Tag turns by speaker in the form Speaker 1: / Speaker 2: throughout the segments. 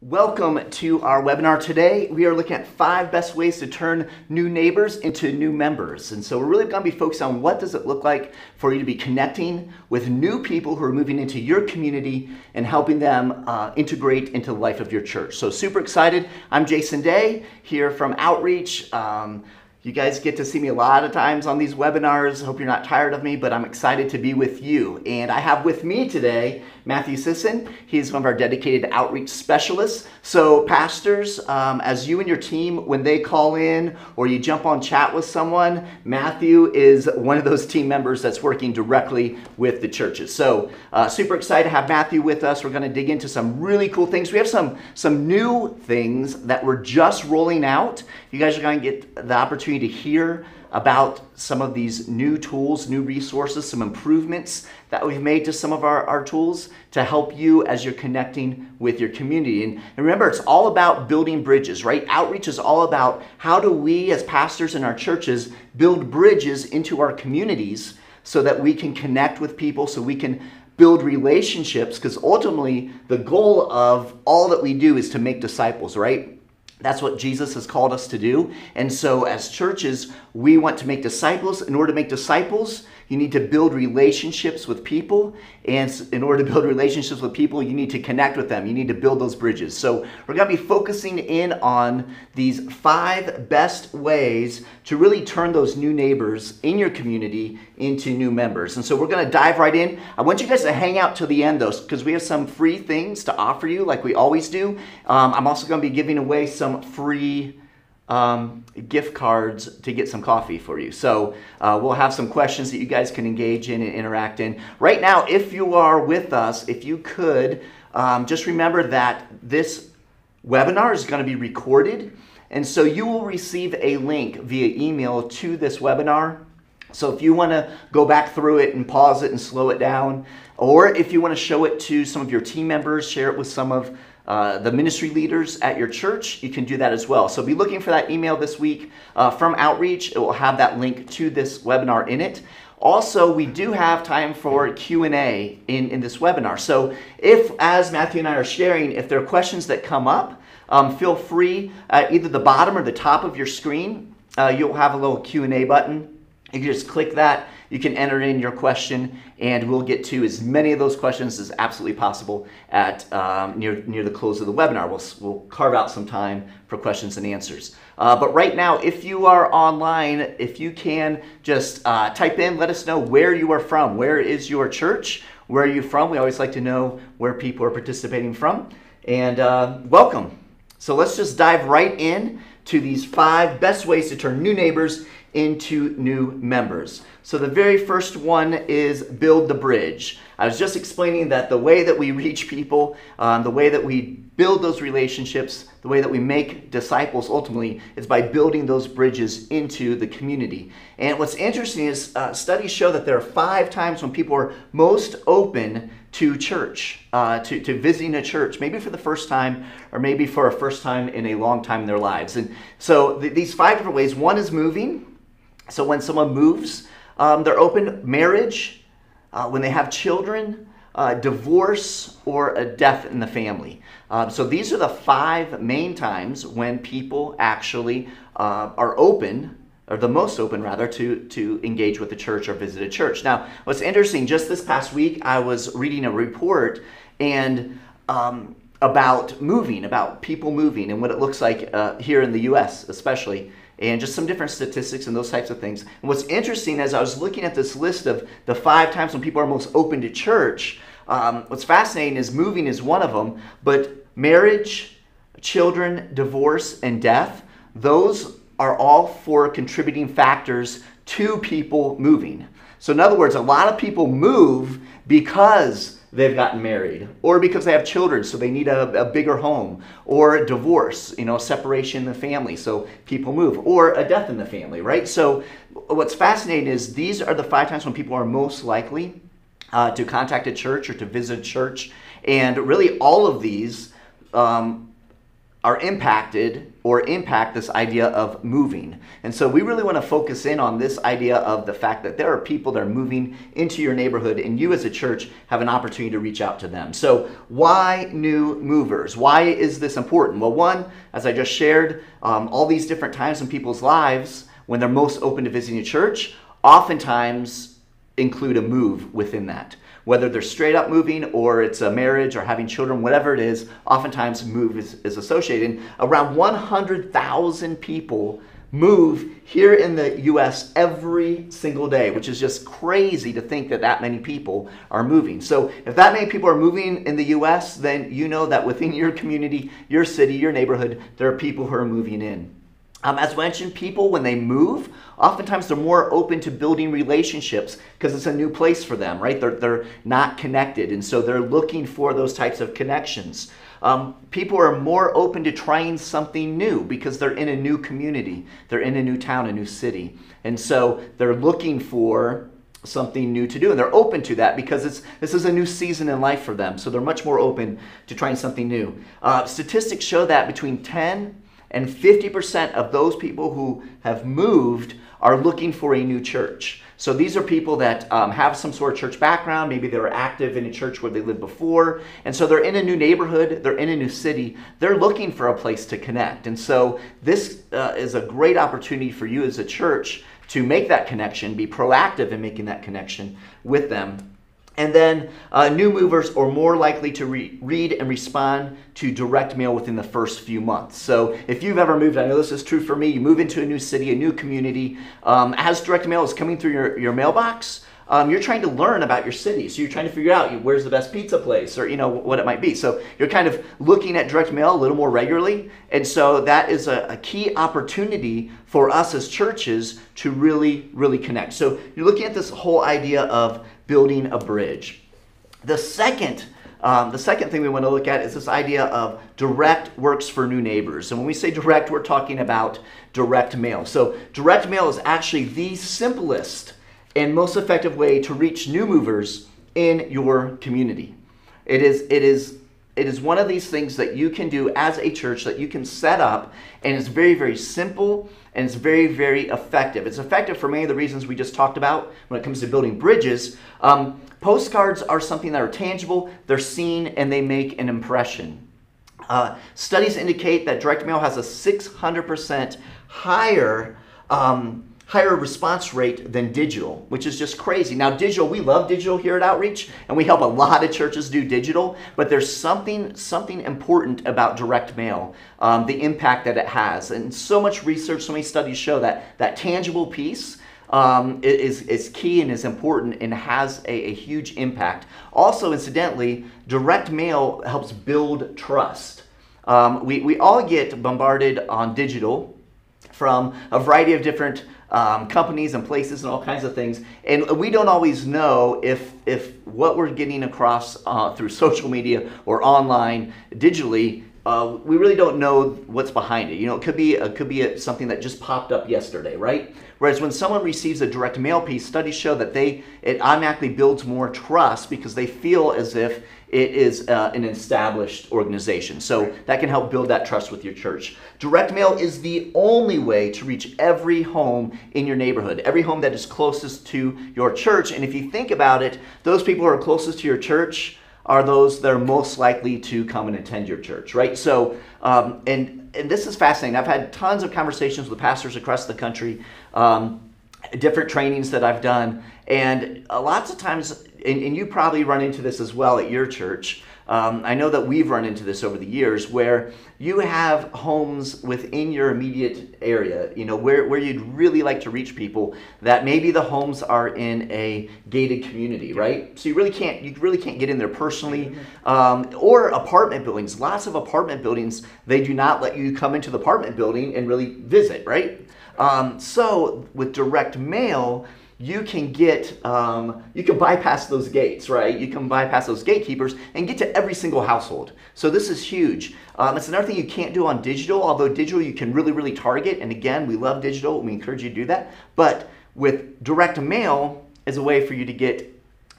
Speaker 1: Welcome to our webinar today. We are looking at five best ways to turn new neighbors into new members. And so we're really going to be focused on what does it look like for you to be connecting with new people who are moving into your community and helping them uh, integrate into the life of your church. So super excited. I'm Jason Daye here from Outreach. Um, you guys get to see me a lot of times on these webinars. Hope you're not tired of me, but I'm excited to be with you. And I have with me today Matthew Sisson. He's one of our dedicated outreach specialists. So, pastors, um, as you and your team, when they call in or you jump on chat with someone, Matthew is one of those team members that's working directly with the churches. So, uh, super excited to have Matthew with us. We're going to dig into some really cool things. We have some some new things that we're just rolling out. You guys are going to get the opportunity to hear about some of these new tools, new resources, some improvements that we've made to some of our, our tools to help you as you're connecting with your community. And, and remember, it's all about building bridges, right? Outreach is all about how do we as pastors in our churches build bridges into our communities so that we can connect with people, so we can build relationships, because ultimately the goal of all that we do is to make disciples, right? That's what Jesus has called us to do. And so, as churches, we want to make disciples. In order to make disciples, you need to build relationships with people. And in order to build relationships with people, you need to connect with them. You need to build those bridges. So, we're going to be focusing in on these five best ways to really turn those new neighbors in your community into new members. And so, we're going to dive right in. I want you guys to hang out till the end, though, because we have some free things to offer you, like we always do. Um, I'm also going to be giving away some free um, gift cards to get some coffee for you. So uh, we'll have some questions that you guys can engage in and interact in. Right now, if you are with us, if you could, um, just remember that this webinar is going to be recorded. And so you will receive a link via email to this webinar. So if you want to go back through it and pause it and slow it down, or if you want to show it to some of your team members, share it with some of uh, the ministry leaders at your church, you can do that as well. So be looking for that email this week uh, from Outreach. It will have that link to this webinar in it. Also, we do have time for Q&A in, in this webinar. So if, as Matthew and I are sharing, if there are questions that come up, um, feel free, at either the bottom or the top of your screen, uh, you'll have a little Q&A button. You can just click that you can enter in your question and we'll get to as many of those questions as absolutely possible at um, near, near the close of the webinar. We'll, we'll carve out some time for questions and answers. Uh, but right now, if you are online, if you can just uh, type in, let us know where you are from. Where is your church? Where are you from? We always like to know where people are participating from. And uh, welcome. So let's just dive right in to these five best ways to turn new neighbors into new members. So the very first one is build the bridge. I was just explaining that the way that we reach people, um, the way that we build those relationships, the way that we make disciples ultimately is by building those bridges into the community. And what's interesting is uh, studies show that there are five times when people are most open to church, uh, to, to visiting a church, maybe for the first time or maybe for a first time in a long time in their lives. And so th- these five different ways one is moving. So when someone moves, um, they're open. Marriage, uh, when they have children, uh, divorce, or a death in the family. Um, so these are the five main times when people actually uh, are open or the most open rather to to engage with the church or visit a church now what's interesting just this past week i was reading a report and um, about moving about people moving and what it looks like uh, here in the us especially and just some different statistics and those types of things. And what's interesting as I was looking at this list of the five times when people are most open to church, um, what's fascinating is moving is one of them, but marriage, children, divorce, and death, those are all four contributing factors to people moving. So, in other words, a lot of people move because they've gotten married, or because they have children, so they need a, a bigger home, or a divorce, you know, separation in the family, so people move, or a death in the family, right? So, what's fascinating is these are the five times when people are most likely uh, to contact a church or to visit church, and really all of these um, are impacted or impact this idea of moving. And so we really want to focus in on this idea of the fact that there are people that are moving into your neighborhood and you as a church have an opportunity to reach out to them. So why new movers? Why is this important? Well, one, as I just shared, um, all these different times in people's lives when they're most open to visiting a church, oftentimes include a move within that whether they're straight up moving or it's a marriage or having children, whatever it is, oftentimes move is, is associated. Around 100,000 people move here in the US every single day, which is just crazy to think that that many people are moving. So, if that many people are moving in the US, then you know that within your community, your city, your neighborhood, there are people who are moving in. Um, as mentioned, people, when they move, oftentimes they're more open to building relationships because it's a new place for them, right? They're, they're not connected, and so they're looking for those types of connections. Um, people are more open to trying something new because they're in a new community, they're in a new town, a new city. And so they're looking for something new to do and they're open to that because it's this is a new season in life for them so they're much more open to trying something new uh, statistics show that between 10 and 50% of those people who have moved are looking for a new church. So these are people that um, have some sort of church background. Maybe they were active in a church where they lived before. And so they're in a new neighborhood, they're in a new city, they're looking for a place to connect. And so this uh, is a great opportunity for you as a church to make that connection, be proactive in making that connection with them and then uh, new movers are more likely to re- read and respond to direct mail within the first few months. So if you've ever moved, I know this is true for me, you move into a new city, a new community, um, as direct mail is coming through your, your mailbox, um, you're trying to learn about your city. So you're trying to figure out where's the best pizza place or you know what it might be. So you're kind of looking at direct mail a little more regularly. And so that is a, a key opportunity for us as churches to really, really connect. So you're looking at this whole idea of building a bridge. The second um, the second thing we want to look at is this idea of direct works for new neighbors. And when we say direct, we're talking about direct mail. So, direct mail is actually the simplest and most effective way to reach new movers in your community. It is, it is, it is one of these things that you can do as a church that you can set up, and it's very, very simple and it's very, very effective. It's effective for many of the reasons we just talked about when it comes to building bridges. Um, postcards are something that are tangible, they're seen, and they make an impression. Uh, studies indicate that direct mail has a 600% higher um, higher response rate than digital, which is just crazy. Now, digital, we love digital here at Outreach, and we help a lot of churches do digital, but there's something, something important about direct mail, um, the impact that it has. And so much research, so many studies show that that tangible piece um, is, is key and is important and has a, a huge impact. Also, incidentally, direct mail helps build trust. Um, we, we all get bombarded on digital from a variety of different um, companies and places and all kinds of things. And we don't always know if, if what we're getting across uh, through social media or online digitally uh, we really don't know what's behind it. You know, it could be it could be a, something that just popped up yesterday, right? Whereas when someone receives a direct mail piece, studies show that they it automatically builds more trust because they feel as if it is uh, an established organization. So that can help build that trust with your church. Direct mail is the only way to reach every home in your neighborhood, every home that is closest to your church. And if you think about it, those people who are closest to your church are those that are most likely to come and attend your church, right? So, um, and and this is fascinating. I've had tons of conversations with pastors across the country, um, different trainings that I've done, and lots of times, and, and you probably run into this as well at your church. Um, I know that we've run into this over the years where you have homes within your immediate area, you know, where, where you'd really like to reach people that maybe the homes are in a gated community, right? So you really can't, you really can't get in there personally. Um, or apartment buildings, lots of apartment buildings, they do not let you come into the apartment building and really visit, right? Um, so with direct mail, you can get, um, you can bypass those gates, right? You can bypass those gatekeepers and get to every single household. So this is huge. Um, it's another thing you can't do on digital, although digital you can really, really target. And again, we love digital. We encourage you to do that. But with direct mail is a way for you to get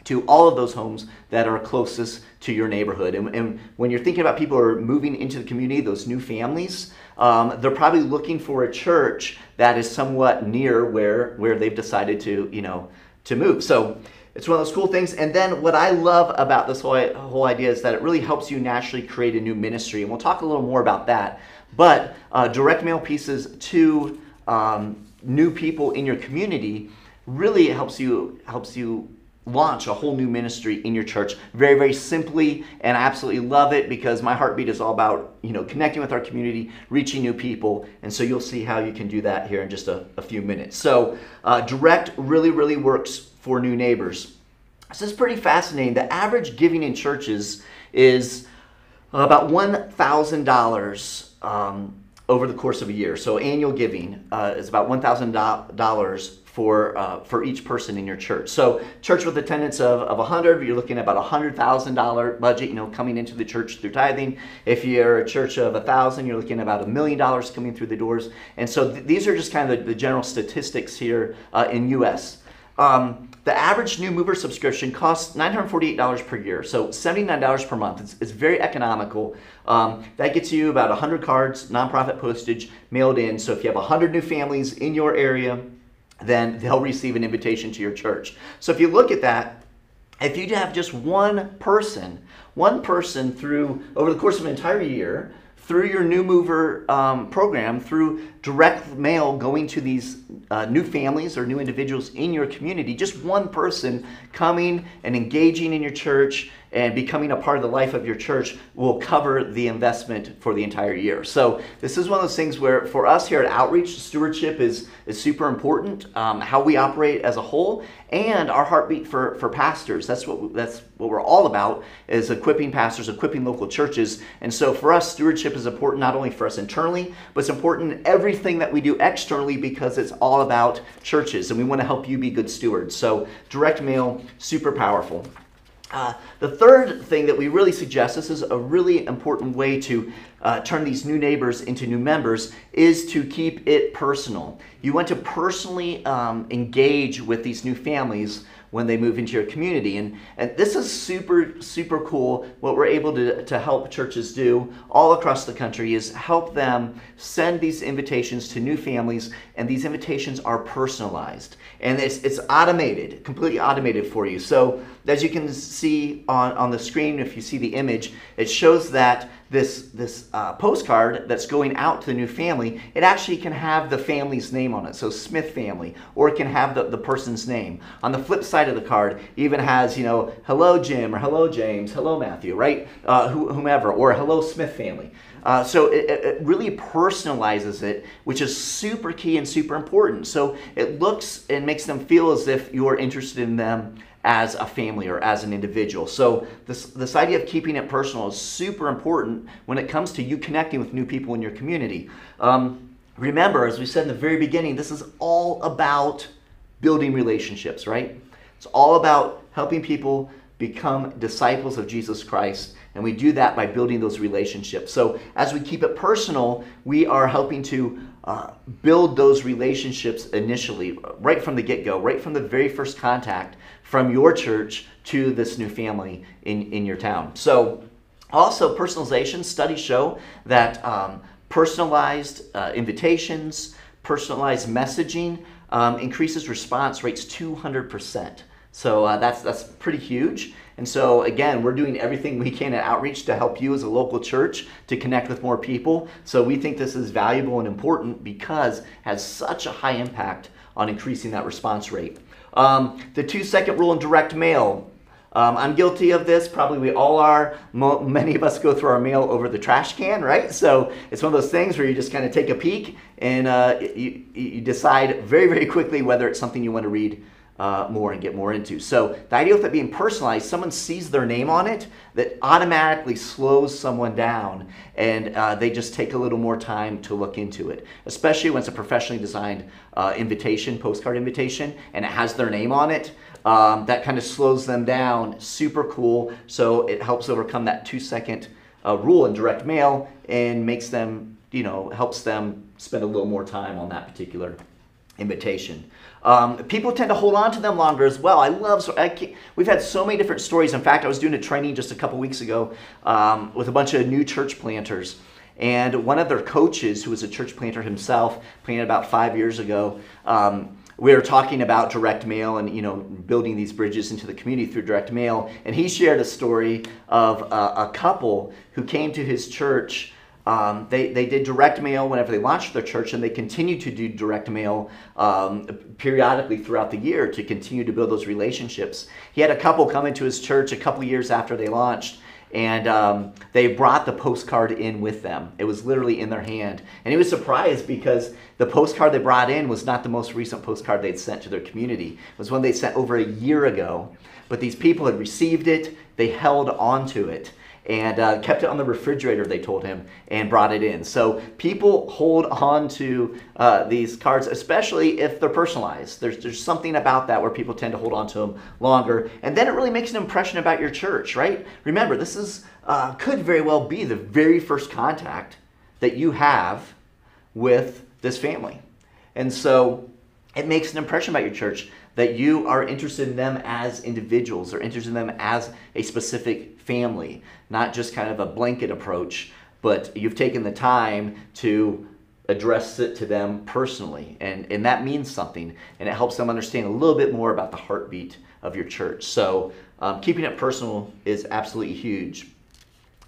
Speaker 1: to all of those homes that are closest to your neighborhood. And, and, when you're thinking about people who are moving into the community, those new families, um, they're probably looking for a church that is somewhat near where, where they've decided to, you know, to move. So it's one of those cool things. And then what I love about this whole, whole idea is that it really helps you naturally create a new ministry. And we'll talk a little more about that. But uh, direct mail pieces to um, new people in your community really helps you helps you launch a whole new ministry in your church very very simply and i absolutely love it because my heartbeat is all about you know connecting with our community reaching new people and so you'll see how you can do that here in just a, a few minutes. So uh, direct really really works for new neighbors. This is pretty fascinating. The average giving in churches is about $1000 um, over the course of a year. So annual giving uh, is about $1000 for uh, for each person in your church. So church with attendance of, of 100, you're looking at about a $100,000 budget, you know, coming into the church through tithing. If you're a church of 1,000, you're looking at about a million dollars coming through the doors. And so th- these are just kind of the, the general statistics here uh, in U.S. Um, the average new mover subscription costs $948 per year, so $79 per month. It's, it's very economical. Um, that gets you about 100 cards, nonprofit postage mailed in. So if you have 100 new families in your area, then they'll receive an invitation to your church. So if you look at that, if you have just one person, one person through over the course of an entire year, through your new mover um, program, through direct mail going to these uh, new families or new individuals in your community, just one person coming and engaging in your church and becoming a part of the life of your church will cover the investment for the entire year. So this is one of those things where for us here at Outreach, stewardship is, is super important, um, how we operate as a whole, and our heartbeat for, for pastors. That's what, that's what we're all about, is equipping pastors, equipping local churches. And so for us, stewardship is important not only for us internally, but it's important in everything that we do externally because it's all about churches, and we want to help you be good stewards. So direct mail, super powerful. Uh, the third thing that we really suggest, this is a really important way to uh, turn these new neighbors into new members, is to keep it personal. You want to personally um, engage with these new families when they move into your community. And, and this is super, super cool. What we're able to, to help churches do all across the country is help them send these invitations to new families, and these invitations are personalized. And it's, it's automated, completely automated for you. So as you can see on, on the screen, if you see the image, it shows that this, this uh, postcard that's going out to the new family, it actually can have the family's name on it. So Smith family, or it can have the, the person's name. On the flip side of the card, even has, you know, hello Jim, or hello James, hello Matthew, right? Uh, whomever, or hello Smith family. Uh, so it, it, really personalizes it, which is super key and super important. So it looks and makes them feel as if you're interested in them as a family or as an individual. So this this idea of keeping it personal is super important when it comes to you connecting with new people in your community. Um, remember, as we said in the very beginning, this is all about building relationships, right? It's all about helping people become disciples of Jesus Christ. And we do that by building those relationships. So, as we keep it personal, we are helping to uh, build those relationships initially, right from the get go, right from the very first contact from your church to this new family in, in your town. So, also, personalization studies show that um, personalized uh, invitations, personalized messaging um, increases response rates 200%. So uh, that's that's pretty huge. And so again, we're doing everything we can at Outreach to help you as a local church to connect with more people. So we think this is valuable and important because it has such a high impact on increasing that response rate. Um, the two second rule in direct mail. Um, I'm guilty of this. Probably we all are. Mo- many of us go through our mail over the trash can, right? So it's one of those things where you just kind of take a peek and uh, you, you decide very, very quickly whether it's something you want to read uh, more and get more into. So the idea of it being personalized, someone sees their name on it, that automatically slows someone down, and uh, they just take a little more time to look into it. Especially when it's a professionally designed uh, invitation, postcard invitation, and it has their name on it. Um, that kind of slows them down. Super cool. So it helps overcome that two second uh, rule in direct mail and makes them, you know, helps them spend a little more time on that particular invitation. Um, people tend to hold on to them longer as well. I love, I we've had so many different stories. In fact, I was doing a training just a couple weeks ago um, with a bunch of new church planters. And one of their coaches, who was a church planter himself, planted about five years ago, um, we were talking about direct mail and you know building these bridges into the community through direct mail. And he shared a story of a, a couple who came to his church. Um, they, they did direct mail whenever they launched their church, and they continue to do direct mail um, periodically throughout the year to continue to build those relationships. He had a couple come into his church a couple years after they launched, and um, they brought the postcard in with them. It was literally in their hand. And he was surprised because the postcard they brought in was not the most recent postcard they'd sent to their community. It was one they sent over a year ago. But these people had received it, they held on to it and uh, kept it on the refrigerator, they told him, and brought it in. So people hold on to uh, these cards, especially if they're personalized. There's, there's something about that where people tend to hold on to them longer. And then it really makes an impression about your church, right? Remember, this is uh, could very well be the very first contact that you have with this family. And so it makes an impression about your church that you are interested in them as individuals or interested in them as a specific family, not just kind of a blanket approach, but you've taken the time to address it to them personally. And, and that means something, and it helps them understand a little bit more about the heartbeat of your church. So um, keeping it personal is absolutely huge.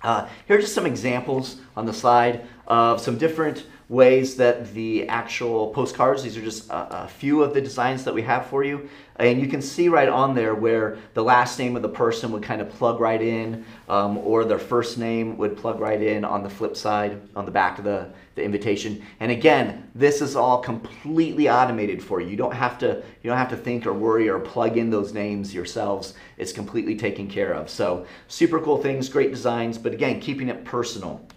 Speaker 1: Uh, here are just some examples on the slide of some different ways that the actual postcards, these are just a, a, few of the designs that we have for you. And you can see right on there where the last name of the person would kind of plug right in, um, or their first name would plug right in on the flip side, on the back of the, the invitation. And again, this is all completely automated for you. You don't have to you don't have to think or worry or plug in those names yourselves. It's completely taken care of. So super cool things, great designs, but again, keeping it personal.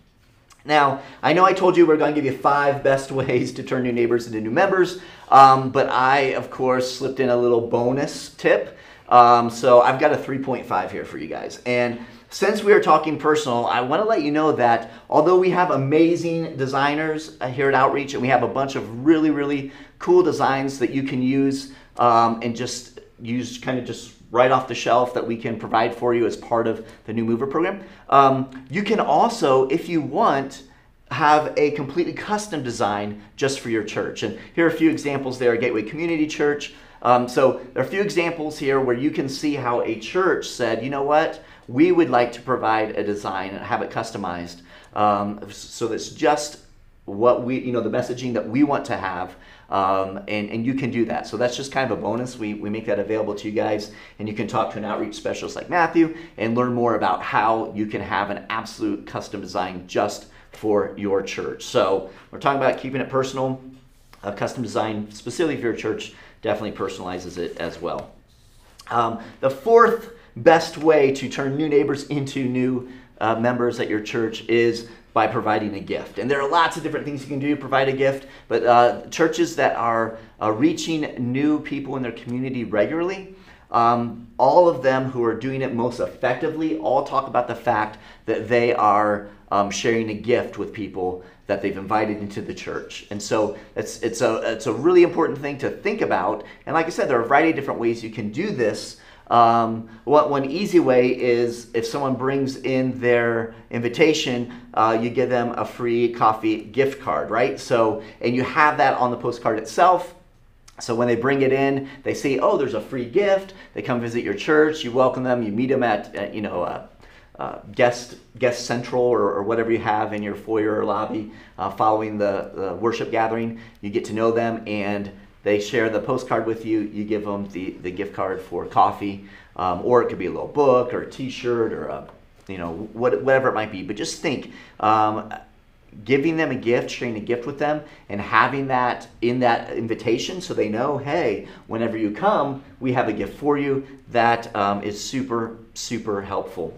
Speaker 1: Now, I know I told you we're going to give you five best ways to turn new neighbors into new members, um, but I, of course, slipped in a little bonus tip. Um, so I've got a 3.5 here for you guys. And since we are talking personal, I want to let you know that although we have amazing designers uh, here at Outreach and we have a bunch of really, really cool designs that you can use um, and just use kind of just right off the shelf that we can provide for you as part of the new mover program. Um, you can also, if you want, have a completely custom design just for your church. And here are a few examples there, Gateway Community Church. Um, so there are a few examples here where you can see how a church said, you know what, we would like to provide a design and have it customized. Um, so that's just what we, you know, the messaging that we want to have um, and, and you can do that. So that's just kind of a bonus. We, we make that available to you guys, and you can talk to an outreach specialist like Matthew and learn more about how you can have an absolute custom design just for your church. So we're talking about keeping it personal. A custom design specifically for your church definitely personalizes it as well. Um, the fourth best way to turn new neighbors into new uh, members at your church is by providing a gift. And there are lots of different things you can do to provide a gift, but uh, churches that are uh, reaching new people in their community regularly, um, all of them who are doing it most effectively all talk about the fact that they are um, sharing a gift with people that they've invited into the church. And so it's, it's, a, it's a really important thing to think about. And like I said, there are a variety of different ways you can do this. Um, what, one easy way is if someone brings in their invitation, uh, you give them a free coffee gift card, right? So, and you have that on the postcard itself. So when they bring it in, they see, oh, there's a free gift. They come visit your church. You welcome them. You meet them at, at you know, uh, uh, guest guest central or, or, whatever you have in your foyer or lobby uh, following the, the worship gathering. You get to know them and they share the postcard with you. You give them the, the gift card for coffee, um, or it could be a little book or a T-shirt or a, you know, what, whatever it might be. But just think, um, giving them a gift, sharing a gift with them, and having that in that invitation so they know, hey, whenever you come, we have a gift for you. That um, is super, super helpful.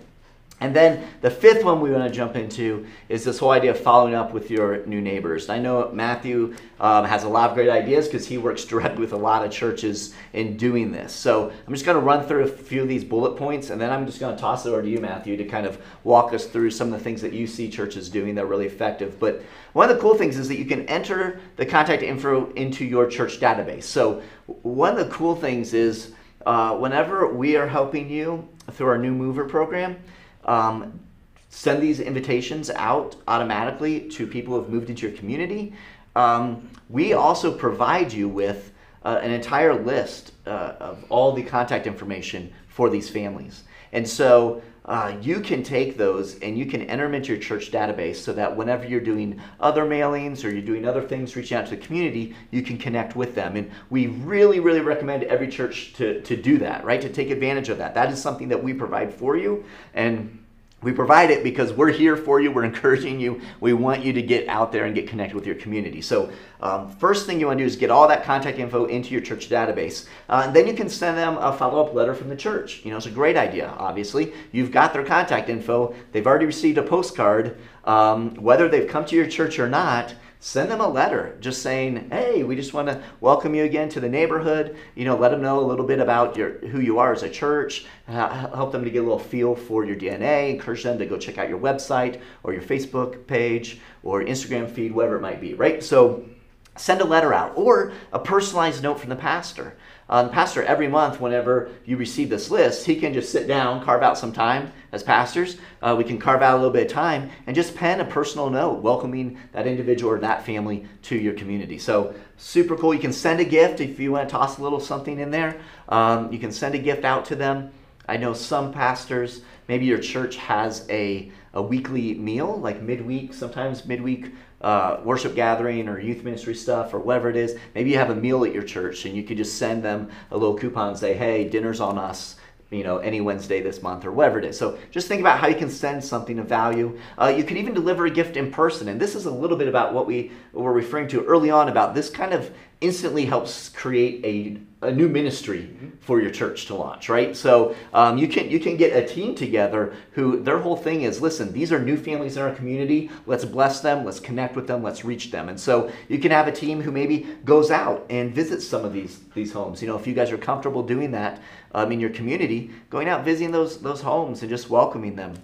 Speaker 1: And then the fifth one we want to jump into is this whole idea of following up with your new neighbors. I know Matthew um, has a lot of great ideas because he works directly with a lot of churches in doing this. So I'm just going to run through a few of these bullet points and then I'm just going to toss it over to you, Matthew, to kind of walk us through some of the things that you see churches doing that are really effective. But one of the cool things is that you can enter the contact info into your church database. So one of the cool things is uh, whenever we are helping you through our new mover program, um, send these invitations out automatically to people who have moved into your community. Um, we also provide you with uh, an entire list uh, of all the contact information for these families. And so uh, you can take those and you can enter them into your church database so that whenever you're doing other mailings or you're doing other things reaching out to the community, you can connect with them. And we really, really recommend every church to, to do that, right? To take advantage of that. That is something that we provide for you. And we provide it because we're here for you. We're encouraging you. We want you to get out there and get connected with your community. So, um, first thing you want to do is get all that contact info into your church database. Uh, and then you can send them a follow up letter from the church. You know, it's a great idea, obviously. You've got their contact info, they've already received a postcard. Um, whether they've come to your church or not, send them a letter just saying, hey, we just want to welcome you again to the neighborhood. You know, let them know a little bit about your, who you are as a church, uh, help them to get a little feel for your DNA, encourage them to go check out your website or your Facebook page or Instagram feed, whatever it might be, right? So send a letter out or a personalized note from the pastor. Uh, the pastor, every month, whenever you receive this list, he can just sit down, carve out some time as pastors. Uh, we can carve out a little bit of time and just pen a personal note welcoming that individual or that family to your community. So, super cool. You can send a gift if you want to toss a little something in there. Um, you can send a gift out to them. I know some pastors, maybe your church has a, a weekly meal, like midweek, sometimes midweek uh, worship gathering or youth ministry stuff or whatever it is. Maybe you have a meal at your church and you could just send them a little coupon and say, hey, dinner's on us you know, any Wednesday this month or whatever it is. So just think about how you can send something of value. Uh, you can even deliver a gift in person. And this is a little bit about what we were referring to early on about this kind of instantly helps create a, a new ministry for your church to launch, right? So um, you can you can get a team together who their whole thing is listen, these are new families in our community. Let's bless them. Let's connect with them. Let's reach them. And so you can have a team who maybe goes out and visits some of these these homes. You know, if you guys are comfortable doing that um, in your community, going out visiting those those homes and just welcoming them.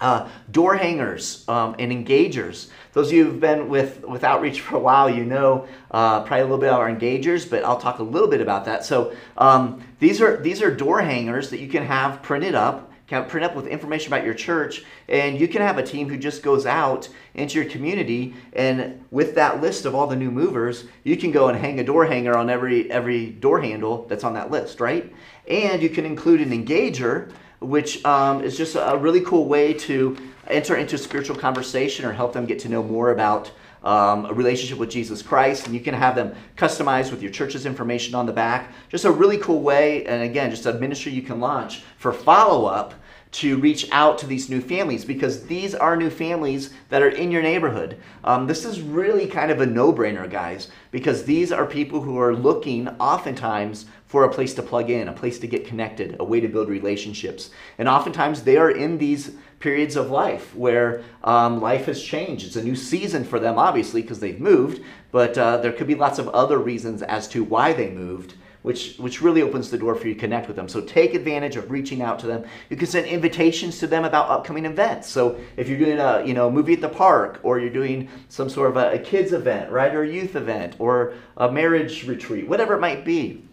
Speaker 1: Uh, door hangers um, and engagers. Those of you who've been with, with Outreach for a while, you know uh, probably a little bit about our engagers, but I'll talk a little bit about that. So um, these are these are door hangers that you can have printed up, can print up with information about your church, and you can have a team who just goes out into your community, and with that list of all the new movers, you can go and hang a door hanger on every every door handle that's on that list, right? And you can include an engager which um, is just a really cool way to enter into spiritual conversation or help them get to know more about um, a relationship with Jesus Christ. And you can have them customized with your church's information on the back. Just a really cool way, and again, just a ministry you can launch for follow up to reach out to these new families because these are new families that are in your neighborhood. Um, this is really kind of a no brainer, guys, because these are people who are looking oftentimes for a place to plug in, a place to get connected, a way to build relationships. And oftentimes they are in these periods of life where um, life has changed. It's a new season for them, obviously, because they've moved, but uh, there could be lots of other reasons as to why they moved. Which, which really opens the door for you to connect with them. So take advantage of reaching out to them. You can send invitations to them about upcoming events. So if you're doing a you know movie at the park, or you're doing some sort of a, a kids event, right, or a youth event, or a marriage retreat, whatever it might be,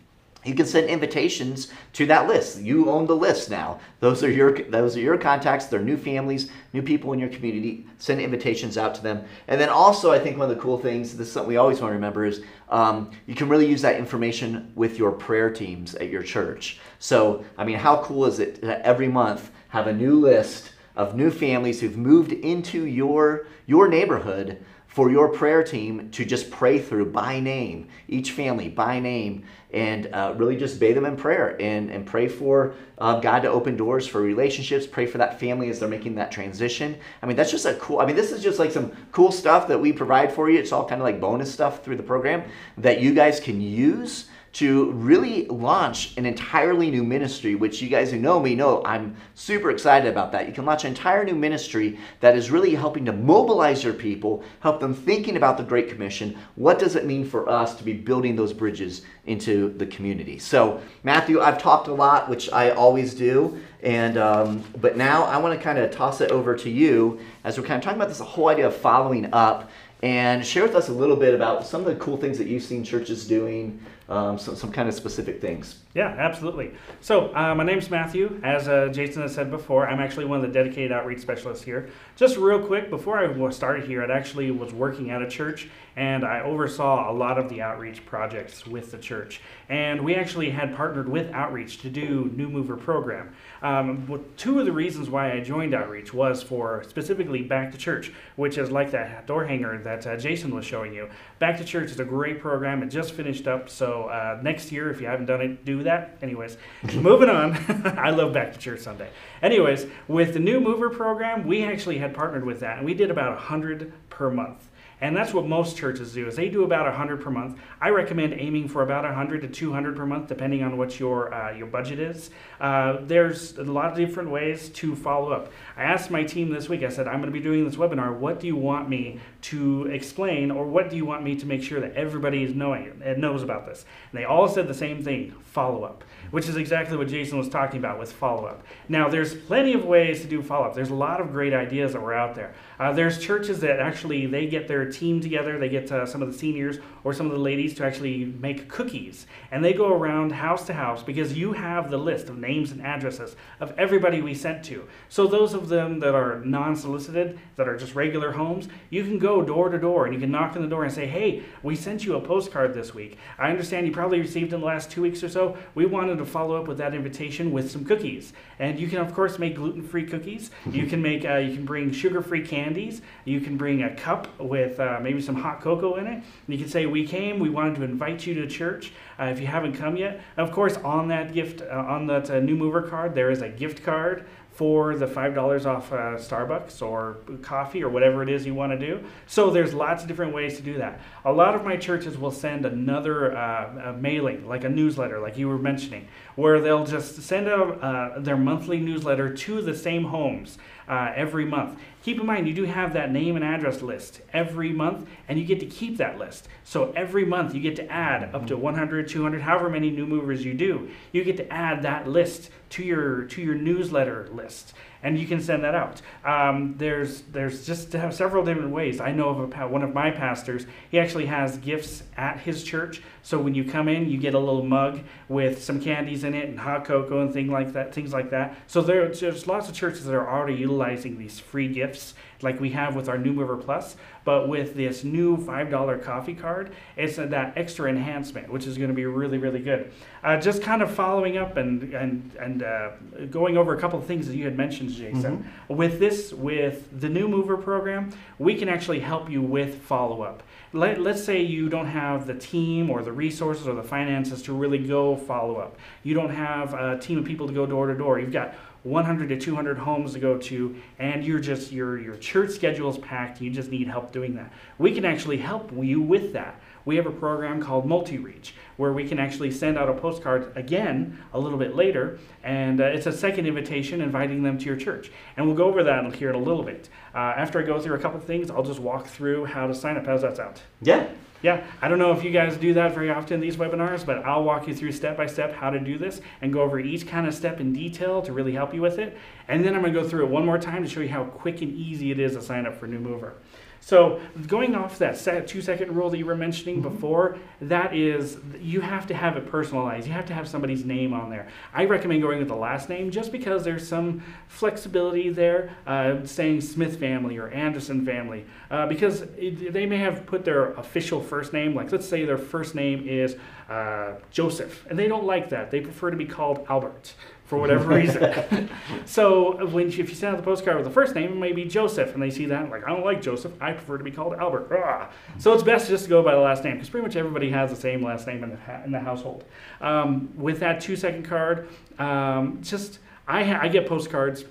Speaker 1: you can send invitations to that list. You own the list now. Those are your those are your contacts. They're new families, new people in your community. Send invitations out to them. And then also, I think one of the cool things, this is something we always want to remember, is um, you can really use that information with your prayer teams at your church. So, I mean, how cool is it to every month have a new list of new families who've moved into your your neighborhood for your prayer team to just pray through by name, each family by name, and uh, really just bathe them in prayer and, and pray for uh, God to open doors for relationships, pray for that family as they're making that transition. I mean, that's just a cool, I mean, this is just like some cool stuff that we provide for you. It's all kind of like bonus stuff through the program that you guys can use to really launch an entirely new ministry, which you guys who know me know I'm super excited about that. You can launch an entire new ministry that is really helping to mobilize your people, help them thinking about the Great Commission. What does it mean for us to be building those bridges into the community? So, Matthew, I've talked a lot, which I always do, and um, but now I want to kind of toss it over to you as we're kind of talking about this whole idea of following up and share with us a little bit about some of the cool things that you've seen churches doing, um, some, some kind of specific things.
Speaker 2: Yeah, absolutely. So, uh, my name's Matthew. As uh, Jason has said before, I'm actually one of the dedicated outreach specialists here. Just real quick, before I started here, I actually was working at a church and I oversaw a lot of the outreach projects with the church. And we actually had partnered with Outreach to do New Mover program. Um, two of the reasons why I joined Outreach was for specifically Back to Church, which is like that door hanger that uh, Jason was showing you. Back to Church is a great program. It just finished up, so uh, next year, if you haven't done it, do that. Anyways, moving on. I love Back to Church Sunday. Anyways, with the New Mover program, we actually had partnered with that, and we did about 100 per month. And that's what most churches do is they do about 100 per month. I recommend aiming for about 100 to 200 per month, depending on what your, uh, your budget is. Uh, there's a lot of different ways to follow up. I asked my team this week, I said, I'm going to be doing this webinar. What do you want me to explain, or what do you want me to make sure that everybody is knowing and knows about this? And they all said the same thing follow up which is exactly what Jason was talking about with follow up. Now, there's plenty of ways to do follow up. There's a lot of great ideas that were out there. Uh, there's churches that actually they get their team together, they get uh, some of the seniors or some of the ladies to actually make cookies, and they go around house to house because you have the list of names and addresses of everybody we sent to. So those of them that are non-solicited, that are just regular homes, you can go door to door and you can knock on the door and say, "Hey, we sent you a postcard this week. I understand you probably received in the last two weeks or so. We wanted to follow up with that invitation with some cookies, and you can of course make gluten-free cookies. you can make uh, you can bring sugar-free candies. You can bring a cup with uh, maybe some hot cocoa in it. And you can say, "We came. We wanted to invite you to church. Uh, if you haven't come yet, of course, on that gift uh, on that uh, new mover card, there is a gift card for the $5 off uh, Starbucks or coffee or whatever it is you want to do. So there's lots of different ways to do that. A lot of my churches will send another uh, mailing, like a newsletter, like you were mentioning, where they'll just send out uh, their monthly newsletter to the same homes uh, every month. Keep in mind, you do have that name and address list every month, and you get to keep that list. So every month you get to add up to 100, 200, however many new movers you do. You get to add that list to your to your newsletter list, and you can send that out. Um, there's there's just several different ways. I know of a, one of my pastors. He actually has gifts at his church. So when you come in, you get a little mug with some candies in it and hot cocoa and things like that. Things like that. So there's lots of churches that are already utilizing these free gifts like we have with our New Mover Plus. But with this new $5 coffee card, it's that extra enhancement, which is going to be really, really good. Uh, just kind of following up and, and, and uh, going over a couple of things that you had mentioned, Jason. Mm-hmm. With this, with the New Mover program, we can actually help you with follow up. Let, let's say you don't have the team or the resources or the finances to really go follow up. You don't have a team of people to go door to door. You've got 100 to 200 homes to go to and you're just your your church schedule is packed you just need help doing that. We can actually help you with that. We have a program called multi-reach where we can actually send out a postcard again a little bit later and uh, it's a second invitation inviting them to your church. And we'll go over that here in a little bit. Uh, after i go through a couple things i'll just walk through how to sign up. How's that sound?
Speaker 1: Yeah
Speaker 2: yeah, I don't know if you guys do that very often in these webinars, but I'll walk you through step by step how to do this and go over each kind of step in detail to really help you with it. And then I'm going to go through it one more time to show you how quick and easy it is to sign up for New Mover. So going off that two second rule that you were mentioning mm-hmm. before, that is you have to have it personalized. You have to have somebody's name on there. I recommend going with the last name just because there's some flexibility there, uh, saying Smith family or Anderson family, uh, because it, they may have put their official first name, like let's say their first name is uh, Joseph, and they don't like that. They prefer to be called Albert for whatever reason. so when if you send out the postcard with the first name, it may be Joseph, and they see that like I don't like Joseph. I prefer to be called Albert. Ah. So it's best just to go by the last name because pretty much everybody has the same last name in the in the household. Um, with that two second card, um, just I, ha- I get postcards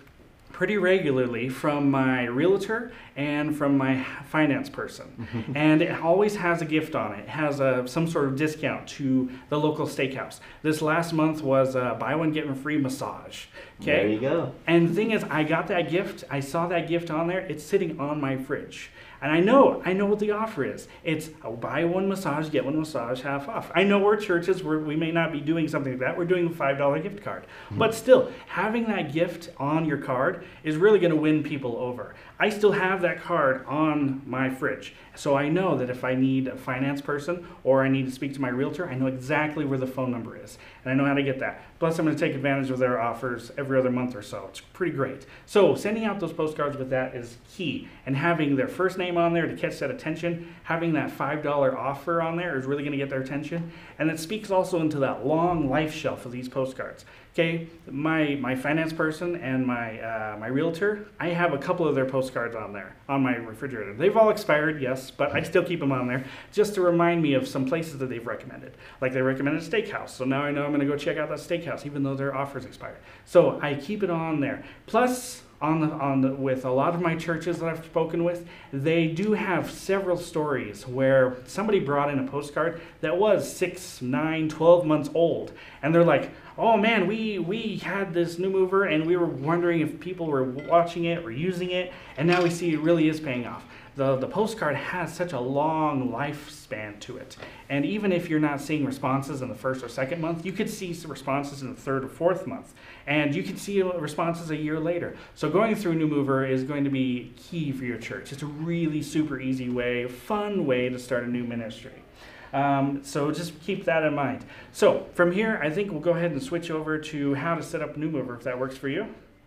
Speaker 2: pretty regularly from my realtor and from my finance person. and it always has a gift on it. It has a, some sort of discount to the local steakhouse. This last month was a buy one, get one free massage. Okay.
Speaker 1: There you go.
Speaker 2: And the thing is, I got that gift. I saw that gift on there. It's sitting on my fridge. And I know, I know what the offer is. It's buy one massage, get one massage half off. I know we're churches where we may not be doing something like that. We're doing a $5 gift card. Mm-hmm. But still, having that gift on your card is really going to win people over. I still have that card on my fridge. So I know that if I need a finance person or I need to speak to my realtor, I know exactly where the phone number is and I know how to get that. Plus, I'm going to take advantage of their offers every other month or so. It's pretty great. So, sending out those postcards with that is key. And having their first name on there to catch that attention, having that $5 offer on there is really going to get their attention. And it speaks also into that long life shelf of these postcards. Okay, my my finance person and my uh, my realtor, I have a couple of their postcards on there on my refrigerator. They've all expired, yes, but I still keep them on there just to remind me of some places that they've recommended. Like they recommended a steakhouse, so now I know I'm going to go check out that steakhouse, even though their offers expired. So I keep it on there. Plus, on the, on the, with a lot of my churches that I've spoken with, they do have several stories where somebody brought in a postcard that was six, nine, 12 months old, and they're like, oh man, we, we had this new mover and we were wondering if people were watching it or using it, and now we see it really is paying off. The, the postcard has such a long lifespan to it. And even if you're not seeing responses in the first or second month, you could see some responses in the third or fourth month. And you can see responses a year later. So going through New Mover is going to be key for your church. It's a really super easy way, fun way to start a new ministry. Um, so just keep that in mind. So from here, I think we'll go ahead and switch over to how to set up New Mover if that works for you.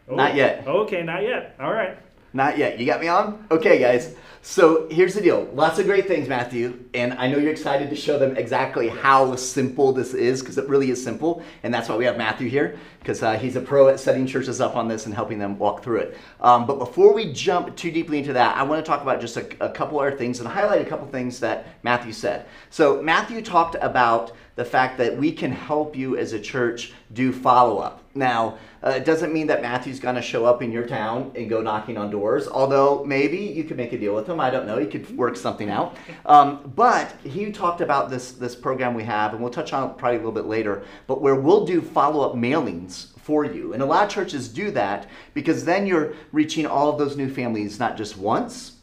Speaker 1: Oh, not yet.
Speaker 2: Okay, not yet. All right.
Speaker 1: Not yet. You got me on? Okay, guys. So here's the deal. Lots of great things, Matthew, and I know you're excited to show them exactly how simple this is because it really is simple, and that's why we have Matthew here because uh, he's a pro at setting churches up on this and helping them walk through it. Um, but before we jump too deeply into that, I want to talk about just a, a couple other things and highlight a couple things that Matthew said. So Matthew talked about the fact that we can help you as a church do follow up. Now, uh, it doesn't mean that Matthew's going to show up in your town and go knocking on doors, although maybe you could make a deal with him. I don't know. You could work something out. Um, but he talked about this, this program we have, and we'll touch on it probably a little bit later, but where we'll do follow up mailings for you. And a lot of churches do that because then you're reaching all of those new families not just once,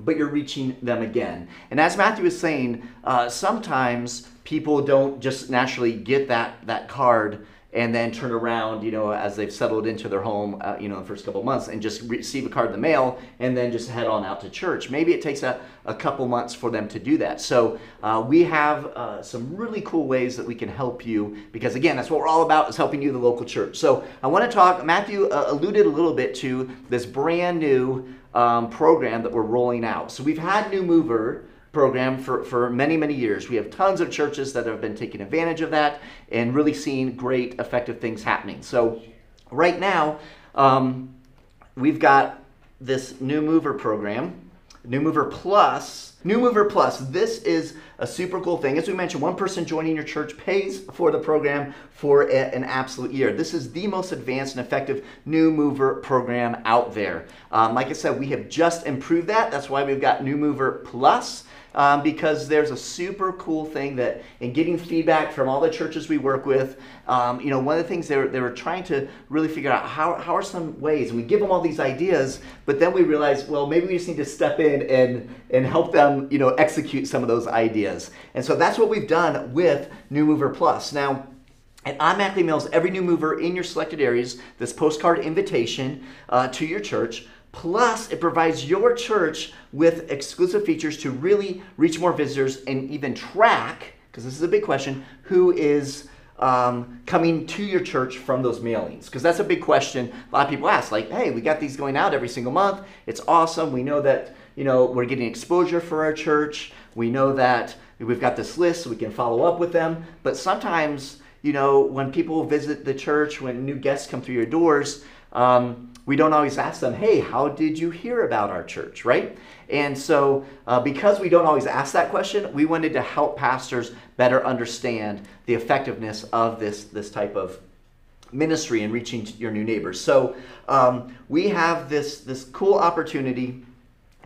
Speaker 1: but you're reaching them again. And as Matthew was saying, uh, sometimes people don't just naturally get that that card and then turn around, you know, as they've settled into their home, uh, you know, the first couple months and just receive a card in the mail and then just head on out to church. Maybe it takes a, a couple months for them to do that. So uh, we have uh, some really cool ways that we can help you because, again, that's what we're all about is helping you, the local church. So I want to talk, Matthew uh, alluded a little bit to this brand new um, program that we're rolling out. So we've had New Mover program for, for many, many years. We have tons of churches that have been taking advantage of that and really seeing great, effective things happening. So, right now, um, we've got this New Mover program, New Mover Plus. New Mover Plus, this is a super cool thing. As we mentioned, one person joining your church pays for the program for a, an absolute year. This is the most advanced and effective New Mover program out there. Um, like I said, we have just improved that. That's why we've got New Mover Plus um, because there's a super cool thing that in getting feedback from all the churches we work with, um, you know, one of the things they were, they were trying to really figure out how, how are some ways, and we give them all these ideas, but then we realize, well, maybe we just need to step in and, and help them, you know, execute some of those ideas. And so that's what we've done with New Mover Plus. Now, it automatically mails every new mover in your selected areas this postcard invitation uh, to your church Plus, it provides your church with exclusive features to really reach more visitors and even track, because this is a big question, who is um, coming to your church from those mailings? Because that's a big question a lot of people ask. Like, hey, we got these going out every single month. It's awesome. We know that, you know, we're getting exposure for our church. We know that we've got this list so we can follow up with them. But sometimes, you know, when people visit the church, when new guests come through your doors, um, we don't always ask them, hey, how did you hear about our church, right? And so, uh, because we don't always ask that question, we wanted to help pastors better understand the effectiveness of this, this type of ministry and reaching your new neighbors. So, um, we have this, this cool opportunity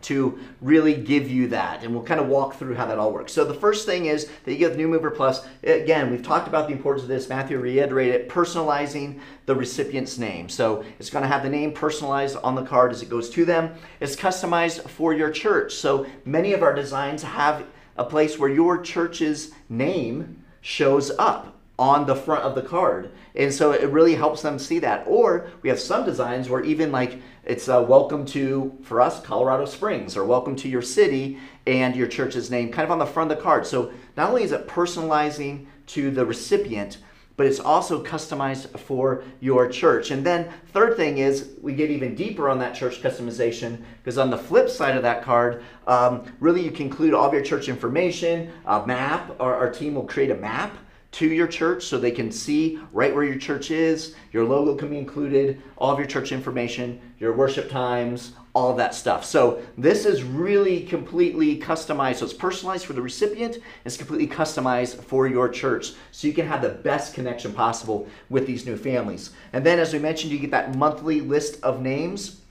Speaker 1: to really give you that. And we'll kind of walk through how that all works. So the first thing is that you get New Mover Plus. Again, we've talked about the importance of this. Matthew reiterated it, personalizing the recipient's name. So it's going to have the name personalized on the card as it goes to them. It's customized for your church. So many of our designs have a place where your church's name shows up on the front of the card. And so it really helps them see that. Or we have some designs where even like it's a welcome to, for us, Colorado Springs, or welcome to your city and your church's name kind of on the front of the card. So not only is it personalizing to the recipient, but it's also customized for your church. And then third thing is we get even deeper on that church customization because on the flip side of that card, um, really you can include all of your church information, a map. Our, our team will create a map to your church so they can see right where your church is. Your logo can be included, all of your church information, your worship times, all that stuff. So this is really completely customized. So it's personalized for the recipient, it's completely customized for your church. So you can have the best connection possible with these new families. And then as we mentioned, you get that monthly list of names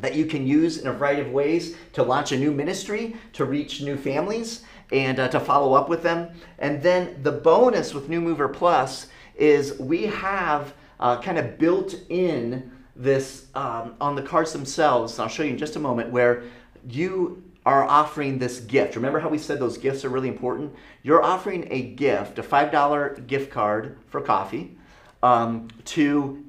Speaker 1: that you can use in a variety of ways to launch a new ministry, to reach new families and uh, to follow up with them. And then the bonus with New Mover Plus is we have uh, kind of built in this um, on the cards themselves. And I'll show you in just a moment where you are offering this gift. Remember how we said those gifts are really important? You're offering a gift, a $5 gift card for coffee, um, to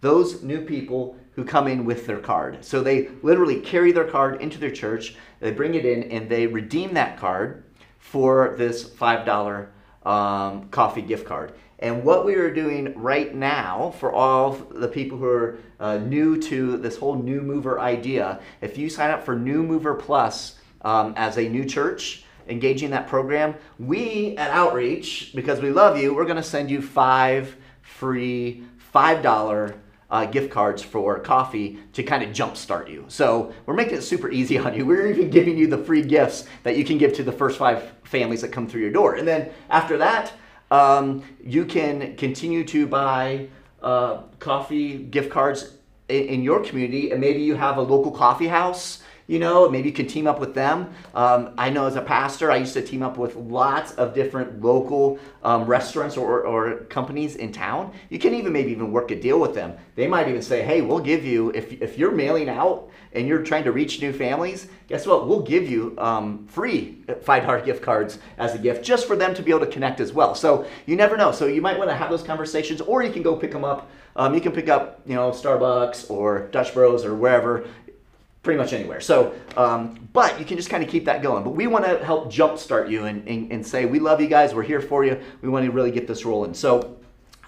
Speaker 1: those new people who come in with their card. So they literally carry their card into their church, they bring it in, and they redeem that card for this $5 um, coffee gift card. And what we are doing right now for all the people who are uh, new to this whole new mover idea, if you sign up for New Mover Plus um, as a new church, engaging that program, we at Outreach, because we love you, we're going to send you five free $5 uh, gift cards for coffee to kind of jumpstart you. So we're making it super easy on you. We're even giving you the free gifts that you can give to the first five families that come through your door. And then after that, um, you can continue to buy uh, coffee gift cards in, in your community, and maybe you have a local coffee house you know, maybe you can team up with them. Um, I know as a pastor, I used to team up with lots of different local um, restaurants or, or companies in town. You can even maybe even work a deal with them. They might even say, hey, we'll give you, if, if you're mailing out and you're trying to reach new families, guess what? We'll give you um, free $5 gift cards as a gift just for them to be able to connect as well. So you never know. So you might want to have those conversations or you can go pick them up. Um, you can pick up, you know, Starbucks or Dutch Bros or wherever pretty much anywhere. So, um, but you can just kind of keep that going. But we want to help jumpstart you and, and, and, say, we love you guys, we're here for you, we want to really get this rolling. So,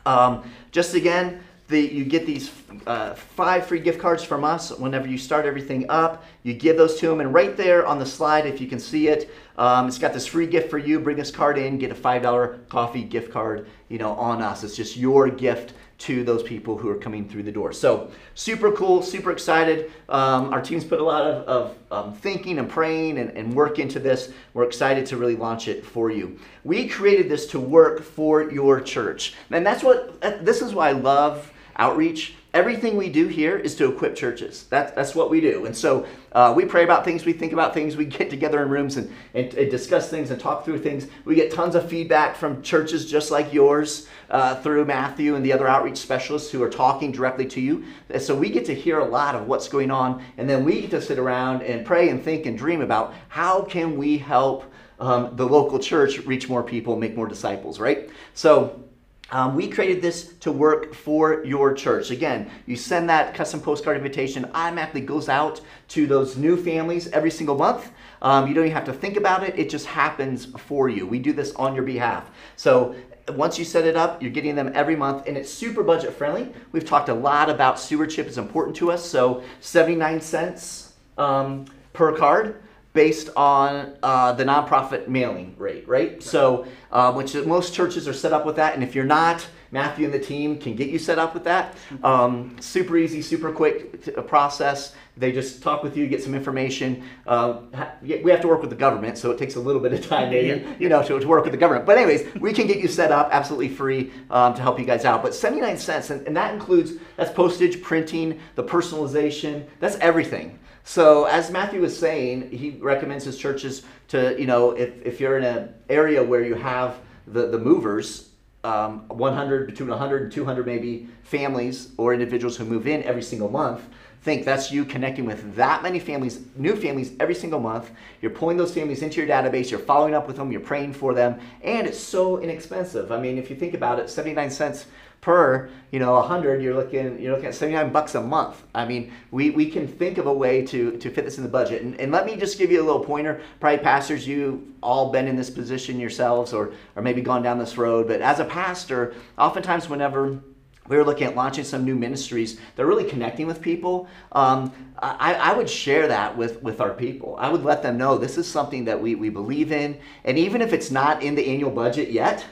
Speaker 1: um, just again, the, you get these uh, five free gift cards from us whenever you start everything up. You give those to them, and right there on the slide, if you can see it, um, it's got this free gift for you. Bring this card in, get a $5 coffee gift card, you know, on us. It's just your gift to those people who are coming through the door. So super cool, super excited. Um, our team's put a lot of, of um, thinking and praying and, and, work into this. We're excited to really launch it for you. We created this to work for your church. And that's what, this is why I love outreach everything we do here is to equip churches. That, that's what we do. And so uh, we pray about things, we think about things, we get together in rooms and, and, and, discuss things and talk through things. We get tons of feedback from churches just like yours uh, through Matthew and the other outreach specialists who are talking directly to you. And so we get to hear a lot of what's going on, and then we get to sit around and pray and think and dream about how can we help um, the local church reach more people, make more disciples, right? So um, we created this to work for your church. Again, you send that custom postcard invitation, automatically goes out to those new families every single month. Um, you don't even have to think about it, it just happens for you. We do this on your behalf. So once you set it up, you're getting them every month, and it's super budget friendly. We've talked a lot about stewardship is important to us, so 79 cents um, per card based on uh, the nonprofit mailing rate, right? right. So, uh, which most churches are set up with that, and if you're not, Matthew and the team can get you set up with that. Um, super easy, super quick process. They just talk with you, get some information. Uh, we have to work with the government, so it takes a little bit of time, maybe, you know, to, to work with the government. But anyways, we can get you set up absolutely free um, to help you guys out. But 79 cents, and, and that includes that's postage, printing, the personalization, that's everything. So as Matthew was saying, he recommends his churches to, you know, if, if you're in an area where you have the, the movers, um, 100, between 100 and 200 maybe families or individuals who move in every single month, think that's you connecting with that many families, new families every single month. You're pulling those families into your database, you're following up with them, you're praying for them, and it's so inexpensive. I mean, if you think about it, 79 cents per, you know, 100, you're looking you're looking at 79 bucks a month. I mean, we, we can think of a way to to fit this in the budget. And, and let me just give you a little pointer. Probably pastors, you've all been in this position yourselves or or maybe gone down this road, but as a pastor, oftentimes whenever we were looking at launching some new ministries they're really connecting with people um, I, I, would share that with, with our people i would let them know this is something that we, we believe in and even if it's not in the annual budget yet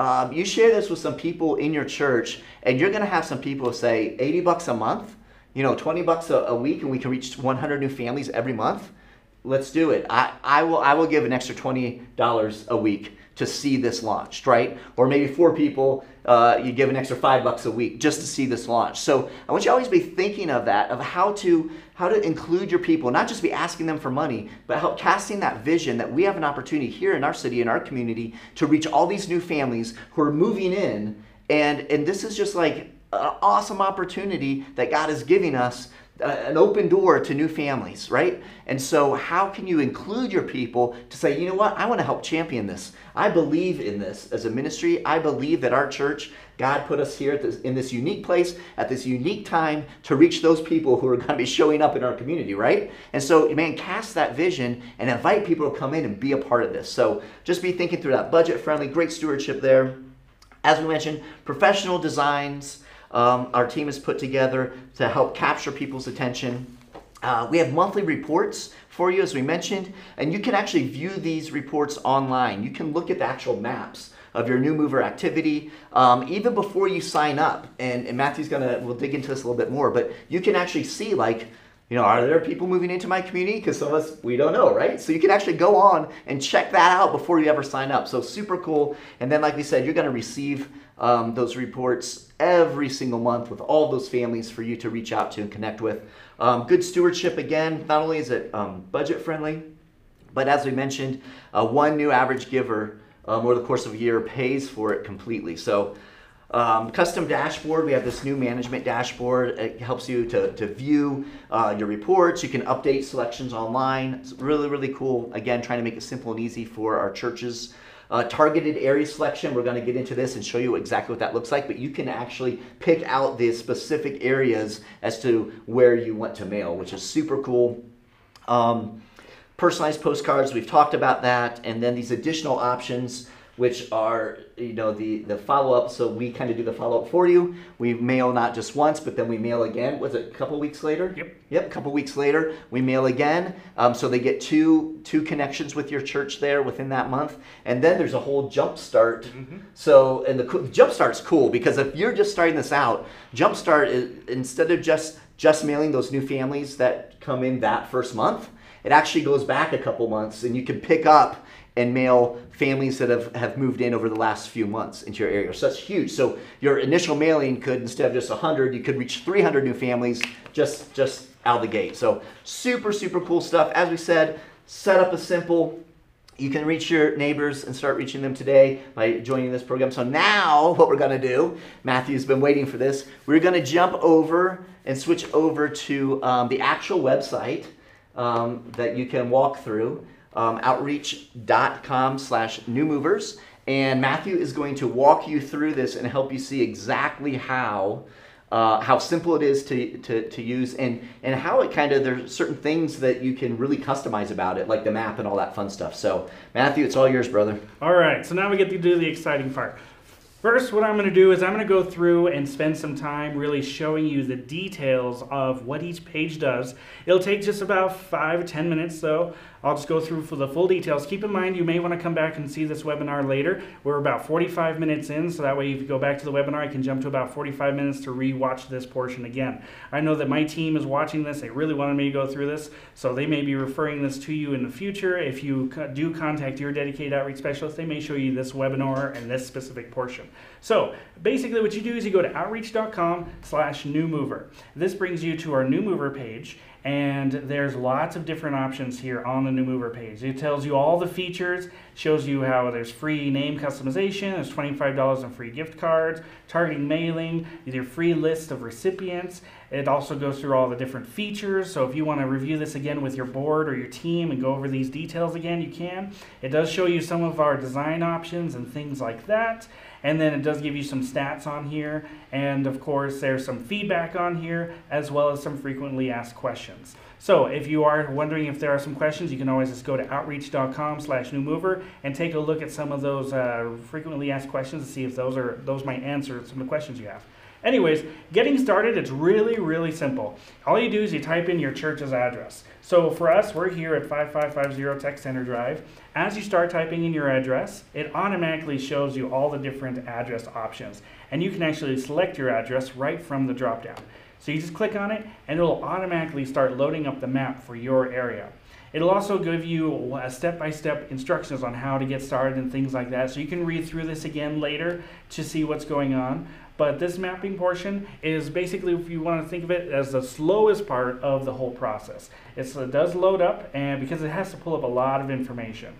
Speaker 1: um, you share this with some people in your church and you're going to have some people say 80 bucks a month you know 20 bucks a, a week and we can reach 100 new families every month let's do it i, I will i will give an extra $20 a week to see this launched, right? Or maybe four people, uh, you give an extra five bucks a week just to see this launch. So I want you to always be thinking of that, of how to how to include your people, not just be asking them for money, but help casting that vision that we have an opportunity here in our city, in our community, to reach all these new families who are moving in, and and this is just like an awesome opportunity that God is giving us an open door to new families, right? And so, how can you include your people to say, you know what, I want to help champion this? I believe in this as a ministry. I believe that our church, God put us here this, in this unique place at this unique time to reach those people who are going to be showing up in our community, right? And so, man, cast that vision and invite people to come in and be a part of this. So, just be thinking through that budget friendly, great stewardship there. As we mentioned, professional designs um, our team has put together to help capture people's attention. Uh, we have monthly reports for you, as we mentioned, and you can actually view these reports online. You can look at the actual maps of your new mover activity um, even before you sign up. And, and Matthew's gonna, we'll dig into this a little bit more, but you can actually see like, you know, are there people moving into my community? Because some of us, we don't know, right? So you can actually go on and check that out before you ever sign up. So super cool. And then, like we said, you're to receive um, those reports every single month with all those families for you to reach out to and connect with. Um, good stewardship, again, not only is it um, budget friendly, but as we mentioned, uh, one new average giver um, over the course of a year pays for it completely. So, um, custom dashboard, we have this new management dashboard. It helps you to, to view uh, your reports. You can update selections online. It's really, really cool. Again, trying to make it simple and easy for our churches. Uh, targeted area selection, we're going to get into this and show you exactly what that looks like, but you can actually pick out the specific areas as to where you want to mail, which is super cool. Um, personalized postcards, we've talked about that, and then these additional options which are you know the the follow up. So we kind of do the follow up for you. We mail not just once, but then we mail again. Was it a couple weeks later?
Speaker 2: Yep.
Speaker 1: Yep. A couple weeks later, we mail again. Um, so they get two two connections with your church there within that month, and then there's a whole jump start. Mm-hmm. So and the, jump start's cool because if you're just starting this out, jump start is instead of just just mailing those new families that come in that first month, it actually goes back a couple months, and you can pick up and mail families that have, have moved in over the last few months into your area. So that's huge. So your initial mailing could, instead of just 100, you could reach 300 new families just, just out of the gate. So super, super cool stuff. As we said, set up a simple you can reach your neighbors and start reaching them today by joining this program. So now what we're to do, Matthew's been waiting for this, we're to jump over and switch over to um, the actual website um, that you can walk through um, outreach.com slash new movers. And Matthew is going to walk you through this and help you see exactly how uh, how simple it is to, to, to use and, and how it kind of there's certain things that you can really customize about it like the map and all that fun stuff so matthew it's all yours brother
Speaker 2: all right so now we get to do the exciting part First, what I'm going to do is I'm going to go through and spend some time really showing you the details of what each page does. It'll take just about five, ten minutes though. I'll just go through for the full details. Keep in mind, you may want to come back and see this webinar later. We're about 45 minutes in, so that way if you go back to the webinar, I can jump to about 45 minutes to re-watch this portion again. I know that my team is watching this. They really wanted me to go through this, so they may be referring this to you in the future. If you do contact your dedicated outreach specialist, they may show you this webinar and this specific portion. So basically what you do is you go to outreach.com slash new mover. This brings you to our new mover page and there's lots of different options here on the new mover page. It tells you all the features, shows you how there's free name customization, there's $25 in free gift cards, targeting mailing, your free list of recipients. It also goes through all the different features. So if you want to review this again with your board or your team and go over these details again, you can. It does show you some of our design options and things like that. And then it does give you some stats on here. And of course, there's some feedback on here, as well as some frequently asked questions. So if you are wondering if there are some questions, you can always just go to outreach.com slash newmover and take a look at some of those uh, frequently asked questions to see if those are those might answer some of the questions you have. Anyways, getting started, it's really, really simple. All you do is you type in your church's address. So for us, we're here at 5550 Tech Center Drive. As you start typing in your address, it automatically shows you all the different address options. And you can actually select your address right from the dropdown. So you just click on it and it'll automatically start loading up the map for your area. It'll also give you step-by-step -step instructions on how to get started and things like that. So you can read through this again later to see what's going on. But this mapping portion is basically, if you want to think of it as the slowest part of the whole process. It's, it does load up, and because it has to pull up a lot of information.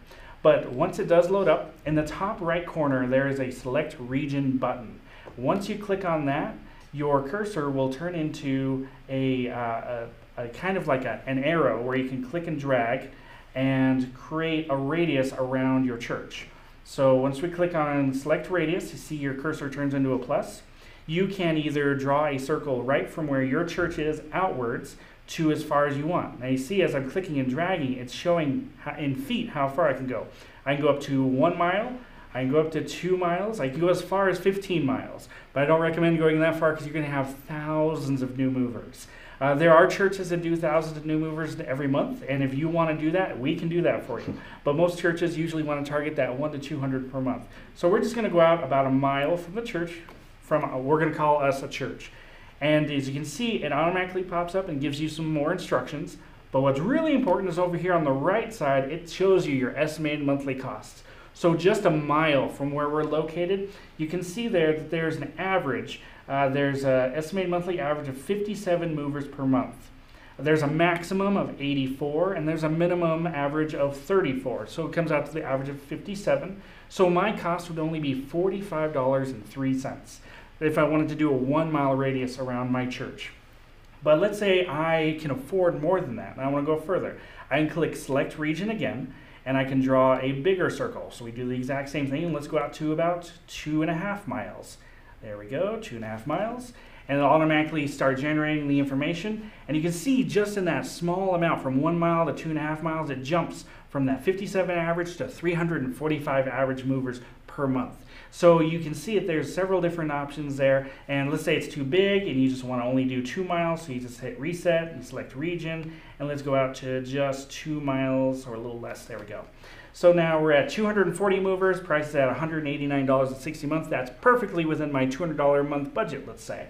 Speaker 2: But once it does load up, in the top right corner, there is a select region button. Once you click on that, your cursor will turn into a, uh, a, a kind of like a, an arrow where you can click and drag and create a radius around your church. So once we click on select radius, you see your cursor turns into a plus you can either draw a circle right from where your church is outwards to as far as you want. Now you see as I'm clicking and dragging, it's showing in feet how far I can go. I can go up to one mile, I can go up to two miles, I can go as far as 15 miles, but I don't recommend going that far because you're going to have thousands of new movers. Uh, there are churches that do thousands of new movers every month, and if you want to do that, we can do that for you. But most churches usually want to target that one to 200 per month. So we're just going to go out about a mile from the church, from, a, we're going to call us a church. And as you can see, it automatically pops up and gives you some more instructions. But what's really important is over here on the right side, it shows you your estimated monthly costs. So just a mile from where we're located, you can see there that there's an average. Uh, there's an estimated monthly average of 57 movers per month. There's a maximum of 84, and there's a minimum average of 34. So it comes out to the average of 57. So my cost would only be $45.03 if I wanted to do a one mile radius around my church. But let's say I can afford more than that and I want to go further. I can click select region again and I can draw a bigger circle. So we do the exact same thing let's go out to about two and a half miles. There we go, two and a half miles. And it'll automatically start generating the information. And you can see just in that small amount from one mile to two and a half miles, it jumps from that 57 average to 345 average movers per month. So you can see that there's several different options there. And let's say it's too big and you just want to only do two miles. So you just hit reset and select region. And let's go out to just two miles or a little less. There we go. So now we're at 240 movers, price is at $189.60 a month. That's perfectly within my $200 a month budget, let's say.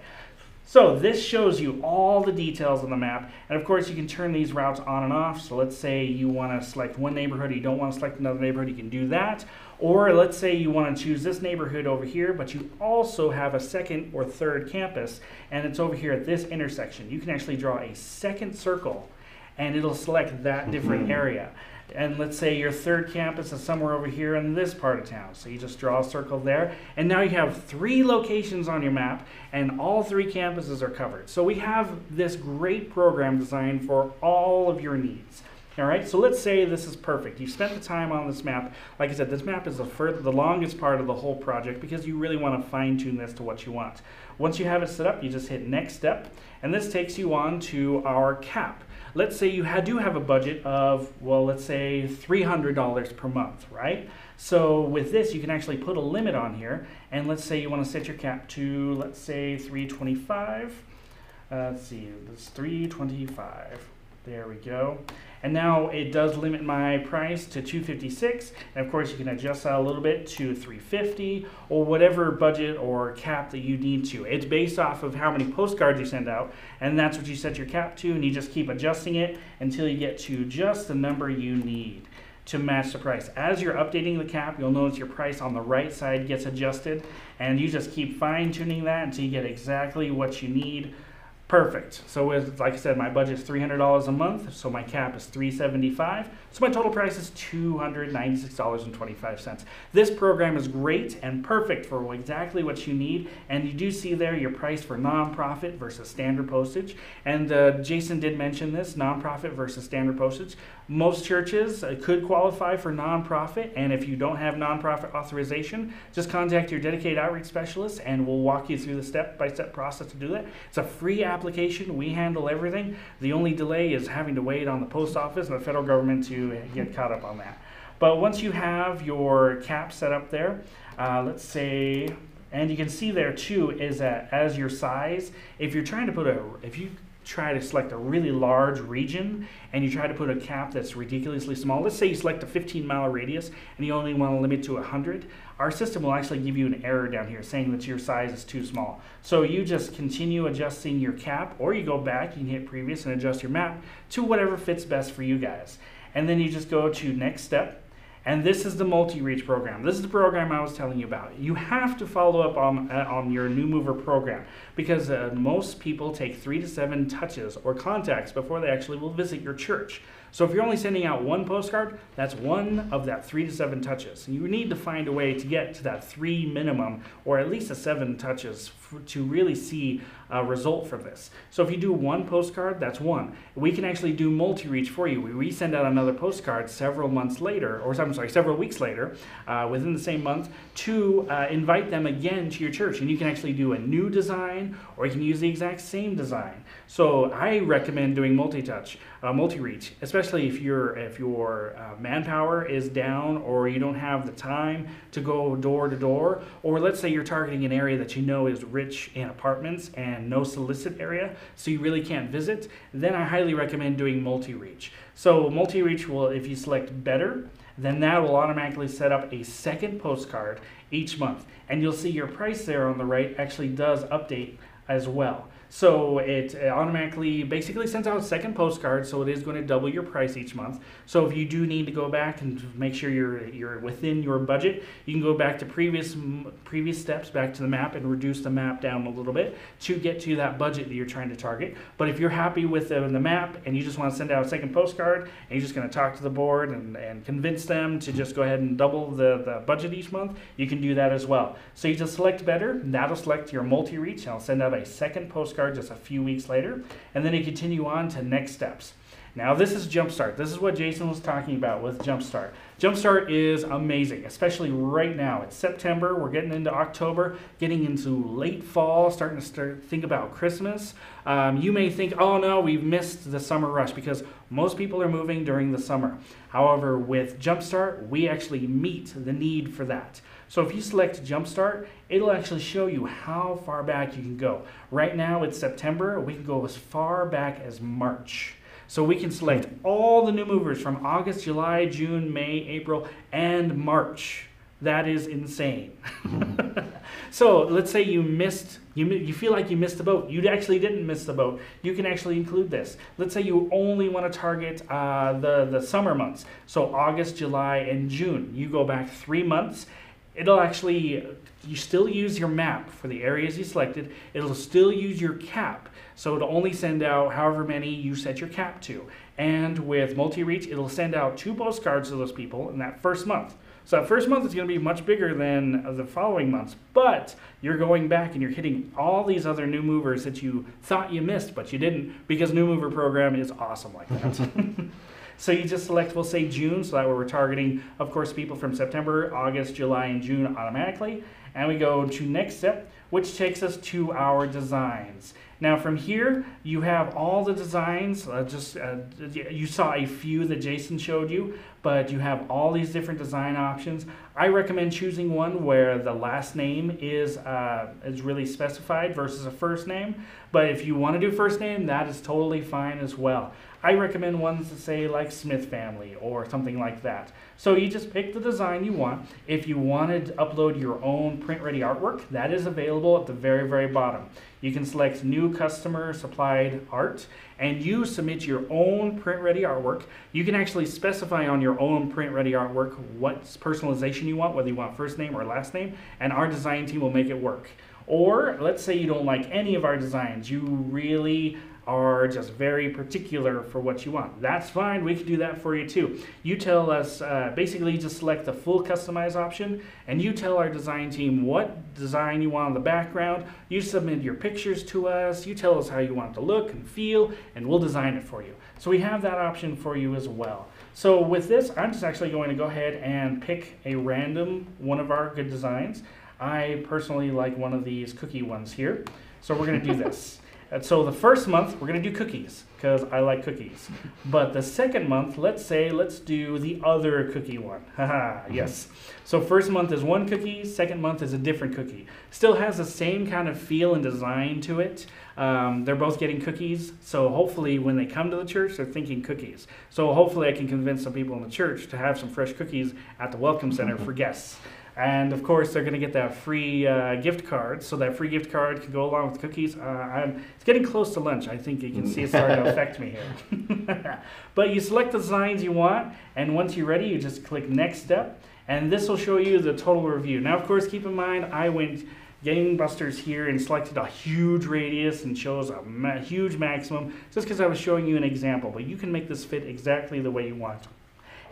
Speaker 2: So this shows you all the details on the map. And of course, you can turn these routes on and off. So let's say you want to select one neighborhood, you don't want to select another neighborhood, you can do that. Or let's say you want to choose this neighborhood over here, but you also have a second or third campus, and it's over here at this intersection. You can actually draw a second circle, and it'll select that different mm-hmm. area. And let's say your third campus is somewhere over here in this part of town. So you just draw a circle there. And now you have three locations on your map, and all three campuses are covered. So we have this great program designed for all of your needs. All right, so let's say this is perfect. You've spent the time on this map. Like I said, this map is the, further, the longest part of the whole project because you really want to fine tune this to what you want. Once you have it set up, you just hit next step, and this takes you on to our cap let's say you do have a budget of, well, let's say $300 per month, right? So with this, you can actually put a limit on here. And let's say you want to set your cap to, let's say 325. Uh, let's see, it's 325. There we go. And now it does limit my price to 256. And of course you can adjust that a little bit to 350 or whatever budget or cap that you need to. It's based off of how many postcards you send out and that's what you set your cap to and you just keep adjusting it until you get to just the number you need to match the price. As you're updating the cap, you'll notice your price on the right side gets adjusted and you just keep fine tuning that until you get exactly what you need Perfect. So with, like I said, my budget is $300 a month, so my cap is $375. So my total price is $296.25. This program is great and perfect for exactly what you need. And you do see there your price for nonprofit versus standard postage. And uh, Jason did mention this, nonprofit versus standard postage. Most churches uh, could qualify for nonprofit, and if you don't have nonprofit authorization, just contact your dedicated outreach specialist and we'll walk you through the step by step process to do that. It's a free application, we handle everything. The only delay is having to wait on the post office and the federal government to get caught up on that. But once you have your cap set up there, uh, let's say, and you can see there too, is that as your size, if you're trying to put a, if you try to select a really large region and you try to put a cap that's ridiculously small, let's say you select a 15 mile radius and you only want to limit to 100, our system will actually give you an error down here saying that your size is too small. So you just continue adjusting your cap or you go back, you can hit previous and adjust your map to whatever fits best for you guys. And then you just go to next step and this is the multi-reach program. This is the program I was telling you about. You have to follow up on, uh, on your new mover program because uh, most people take three to seven touches or contacts before they actually will visit your church. So if you're only sending out one postcard, that's one of that three to seven touches. You need to find a way to get to that three minimum or at least a seven touches to really see a result from this. So if you do one postcard, that's one. We can actually do multi-reach for you. We resend out another postcard several months later, or I'm sorry, several weeks later, uh, within the same month, to uh, invite them again to your church. And you can actually do a new design, or you can use the exact same design. So I recommend doing multi-touch, uh, multi-reach, especially if your if your uh, manpower is down or you don't have the time to go door to door, or let's say you're targeting an area that you know is rich in apartments and no solicit area, so you really can't visit, then I highly recommend doing multi-reach. So multi-reach will, if you select better, then that will automatically set up a second postcard each month. And you'll see your price there on the right actually does update as well. So it uh, automatically basically sends out a second postcard, so it is going to double your price each month. So if you do need to go back and make sure you're you're within your budget, you can go back to previous previous steps, back to the map, and reduce the map down a little bit to get to that budget that you're trying to target. But if you're happy with the, the map and you just want to send out a second postcard, and you're just going to talk to the board and, and convince them to just go ahead and double the, the budget each month, you can do that as well. So you just select better, that'll select your multi-reach, and I'll send out a second postcard just a few weeks later, and then you continue on to next steps. Now, this is Jumpstart. This is what Jason was talking about with Jumpstart. Jumpstart is amazing, especially right now. It's September, we're getting into October, getting into late fall, starting to start think about Christmas. Um, you may think, oh no, we've missed the summer rush because most people are moving during the summer. However, with Jumpstart, we actually meet the need for that. So if you select Jumpstart, it'll actually show you how far back you can go. Right now it's September, we can go as far back as March. So we can select all the new movers from August, July, June, May, April, and March. That is insane. so let's say you missed, you, you feel like you missed the boat. You actually didn't miss the boat. You can actually include this. Let's say you only want to target uh, the, the summer months. So August, July, and June. You go back three months it'll actually you still use your map for the areas you selected. It'll still use your cap. So it'll only send out however many you set your cap to. And with multi-reach it'll send out two postcards to those people in that first month. So that first month is going to be much bigger than the following months but you're going back and you're hitting all these other new movers that you thought you missed but you didn't because new mover program is awesome like that So you just select, we'll say June, so that way we're targeting, of course, people from September, August, July, and June automatically. And we go to next step, which takes us to our designs. Now from here, you have all the designs, uh, just uh, you saw a few that Jason showed you, but you have all these different design options. I recommend choosing one where the last name is, uh, is really specified versus a first name. But if you want to do first name, that is totally fine as well. I recommend ones that say like Smith family or something like that. So you just pick the design you want. If you wanted to upload your own print ready artwork. That is available at the very, very bottom. You can select new customer supplied art and you submit your own print ready artwork. You can actually specify on your own print ready artwork what personalization you want, whether you want first name or last name, and our design team will make it work. Or let's say you don't like any of our designs, you really are just very particular for what you want. That's fine, we can do that for you too. You tell us, uh, basically just select the full customize option and you tell our design team what design you want on the background. You submit your pictures to us, you tell us how you want it to look and feel, and we'll design it for you. So we have that option for you as well. So with this, I'm just actually going to go ahead and pick a random one of our good designs. I personally like one of these cookie ones here. So we're gonna do this. And so the first month, we're going to do cookies because I like cookies. But the second month, let's say, let's do the other cookie one. Haha, yes. So first month is one cookie, second month is a different cookie. Still has the same kind of feel and design to it. Um, they're both getting cookies, so hopefully when they come to the church, they're thinking cookies. So hopefully I can convince some people in the church to have some fresh cookies at the Welcome Center for guests. And of course, they're going to get that free uh, gift card. So that free gift card can go along with cookies. Uh, I'm, it's getting close to lunch. I think you can see it starting to affect me here. but you select the designs you want, and once you're ready, you just click Next Step, and this will show you the total review. Now, of course, keep in mind, I went gangbusters here and selected a huge radius and shows a ma huge maximum just because I was showing you an example. But you can make this fit exactly the way you want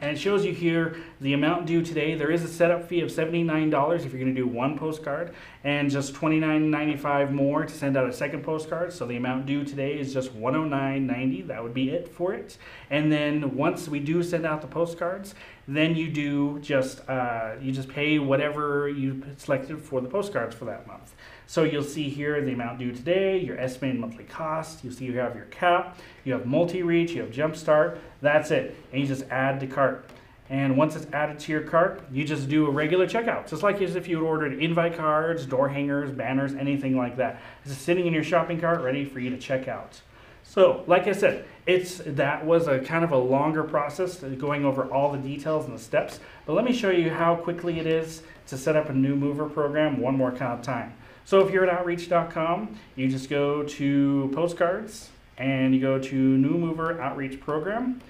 Speaker 2: and it shows you here the amount due today. There is a setup fee of $79 if you're going to do one postcard, and just $29.95 more to send out a second postcard. So the amount due today is just $109.90. That would be it for it. And then once we do send out the postcards, then you do just uh, you just pay whatever you selected for the postcards for that month. So you'll see here the amount due today, your estimated monthly cost. You see you have your cap, you have multi-reach, you have jumpstart. That's it. And you just add to cart. And once it's added to your cart, you just do a regular checkout, just like as if you had ordered invite cards, door hangers, banners, anything like that. It's sitting in your shopping cart ready for you to check out. So, like I said, it's that was a kind of a longer process uh, going over all the details and the steps. But let me show you how quickly it is to set up a new mover program one more kind of time. So if you're at outreach.com, you just go to postcards and you go to new mover outreach program.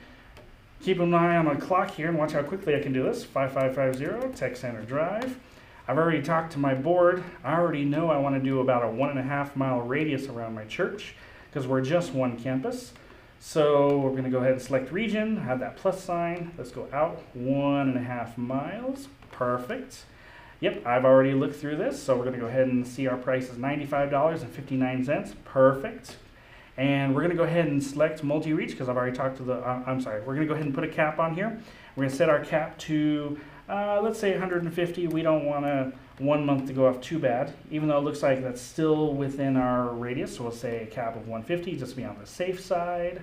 Speaker 2: Keep an eye on my clock here and watch how quickly I can do this. 5550 Tech Center Drive. I've already talked to my board. I already know I want to do about a one and a half mile radius around my church because we're just one campus. So we're going to go ahead and select region, have that plus sign. Let's go out one and a half miles. Perfect. Yep, I've already looked through this, so we're going to go ahead and see our price is $95.59. Perfect. And we're going to go ahead and select multi-reach because I've already talked to the, uh, I'm sorry, we're going to go ahead and put a cap on here. We're going to set our cap to, uh, let's say 150. We don't want to one month to go off too bad, even though it looks like that's still within our radius. So we'll say a cap of 150 just to be on the safe side.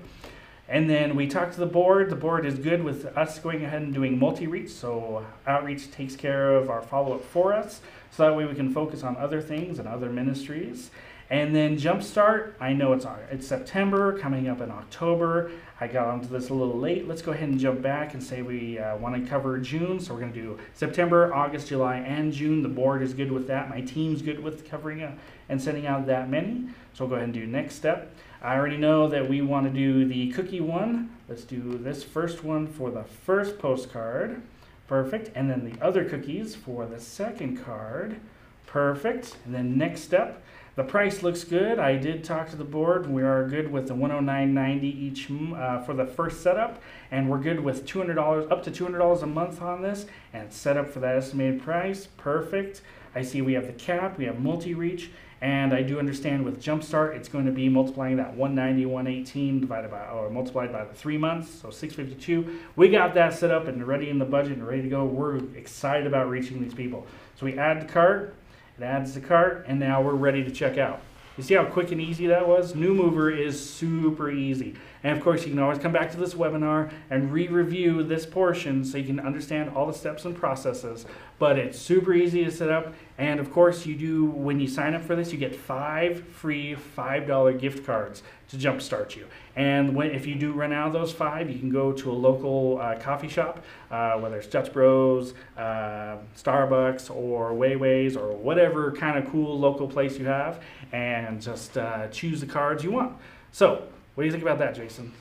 Speaker 2: And then we talk to the board. The board is good with us going ahead and doing multi-reach. So outreach takes care of our follow-up for us. So that way we can focus on other things and other ministries. And then Jumpstart, I know it's it's September, coming up in October. I got onto this a little late. Let's go ahead and jump back and say we uh, want to cover June. So we're going to do September, August, July, and June. The board is good with that. My team's good with covering uh, and sending out that many. So we'll go ahead and do next step. I already know that we want to do the cookie one. Let's do this first one for the first postcard. Perfect. And then the other cookies for the second card. Perfect. And then next step. The price looks good. I did talk to the board. We are good with the 109.90 each uh, for the first setup, and we're good with $200 up to $200 a month on this, and set up for that estimated price. Perfect. I see we have the cap, we have multi-reach, and I do understand with Jumpstart, it's going to be multiplying that 190, 118 divided by, or multiplied by the three months, so 652. We got that set up and ready in the budget and ready to go. We're excited about reaching these people. So we add the cart, it adds the cart, and now we're ready to check out. You see how quick and easy that was? New Mover is super easy. And of course, you can always come back to this webinar and re-review this portion so you can understand all the steps and processes. But it's super easy to set up. And of course, you do, when you sign up for this, you get five free $5 gift cards to jumpstart you. And when, if you do run out of those five, you can go to a local uh, coffee shop, uh, whether it's Dutch Bros, uh, Starbucks or Wayways or whatever kind of cool local place you have, and just uh, choose the cards you want. So, what do you think about that, Jason?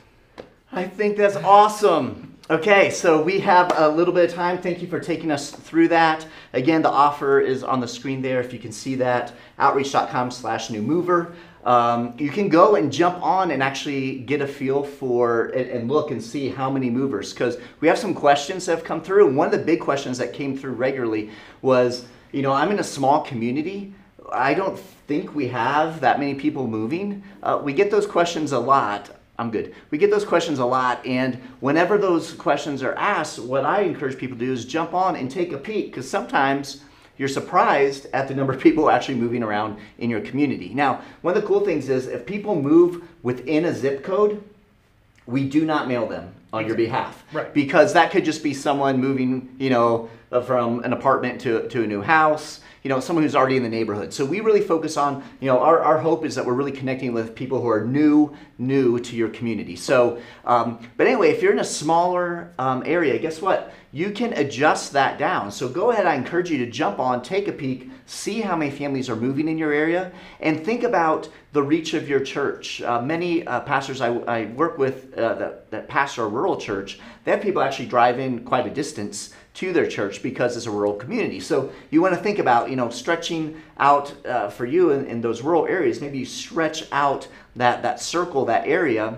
Speaker 1: I think that's awesome. Okay, so we have a little bit of time. Thank you for taking us through that. Again, the offer is on the screen there. If you can see that, outreach.com slash new mover. Um, you can go and jump on and actually get a feel for and, and look and see how many movers because we have some questions that have come through. One of the big questions that came through regularly was, you know, I'm in a small community. I don't think we have that many people moving. Uh, we get those questions a lot. I'm good. We get those questions a lot, and whenever those questions are asked, what I encourage people to do is jump on and take a peek because sometimes you're surprised at the number of people actually moving around in your community. Now, one of the cool things is if people move within a zip code, we do not mail them on your behalf.
Speaker 2: Right.
Speaker 1: Because that could just be someone moving, you know, from an apartment to, to a new house you know, someone who's already in the neighborhood. So we really focus on, you know, our, our hope is that we're really connecting with people who are new, new to your community. So, um, but anyway, if you're in a smaller um, area, guess what? You can adjust that down. So go ahead, I encourage you to jump on, take a peek, see how many families are moving in your area, and think about the reach of your church. Uh, many uh, pastors I, I, work with uh, that, that pastor a rural church, they have people actually drive in quite a distance to their church because it's a rural community. So you want to think about, you know, stretching out uh, for you in, in, those rural areas. Maybe you stretch out that, that circle, that area,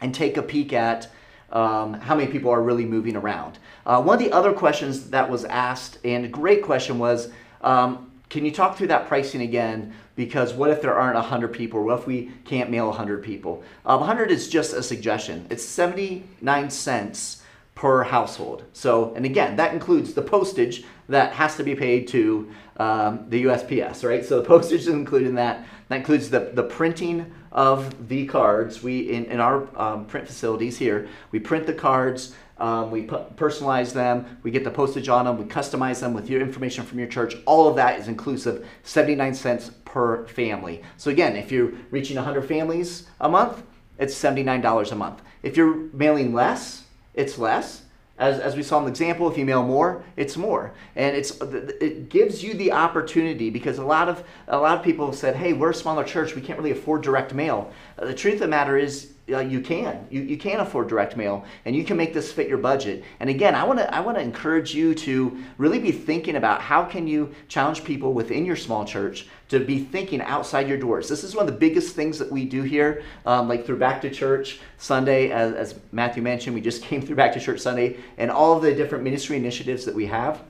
Speaker 1: and take a peek at um, how many people are really moving around. Uh, one of the other questions that was asked, and a great question, was um, can you talk through that pricing again? Because what if there aren't 100 people? What if we can't mail 100 people? Um, 100 is just a suggestion. It's 79 cents per household. So, and again, that includes the postage that has to be paid to um, the USPS, right? So the postage is included in that. That includes the, the printing of the cards. We, in, in our um, print facilities here, we print the cards, um, we personalize them, we get the postage on them, we customize them with your information from your church. All of that is inclusive, 79 cents per family. So again, if you're reaching 100 families a month, it's $79 a month. If you're mailing less, it's less. As, as we saw in the example, if you mail more, it's more, and it's it gives you the opportunity because a lot of a lot of people have said, "Hey, we're a smaller church, we can't really afford direct mail." Uh, the truth of the matter is, uh, you can. You, you can afford direct mail and you can make this fit your budget. And again, I want to I want to encourage you to really be thinking about how can you challenge people within your small church to be thinking outside your doors. This is one of the biggest things that we do here, um, like through Back to Church Sunday, as, as Matthew mentioned, we just came through Back to Church Sunday and all of the different ministry initiatives that we have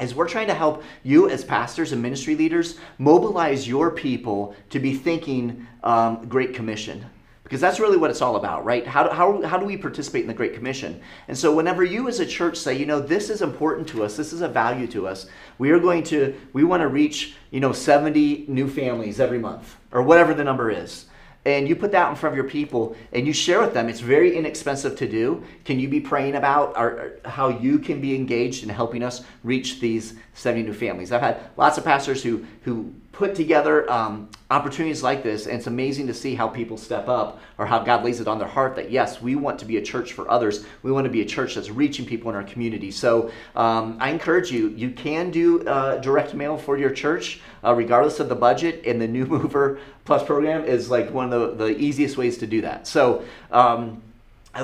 Speaker 1: is we're trying to help you as pastors and ministry leaders mobilize your people to be thinking um, Great Commission because that's really what it's all about, right? How do, how, how do we participate in the Great Commission? And so, whenever you as a church say, you know, this is important to us, this is a value to us, we are going to, we want to reach, you know, 70 new families every month, or whatever the number is. And you put that in front of your people and you share with them. It's very inexpensive to do. Can you be praying about our, how you can be engaged in helping us reach these 70 new families? I've had lots of pastors who, who put together um, opportunities like this, and it's amazing to see how people step up or how God lays it on their heart that yes, we want to be a church for others. We want to be a church that's reaching people in our community. So um, I encourage you, you can do uh, direct mail for your church, uh, regardless of the budget, and the New Mover Plus program is like one of the, the easiest ways to do that. So um,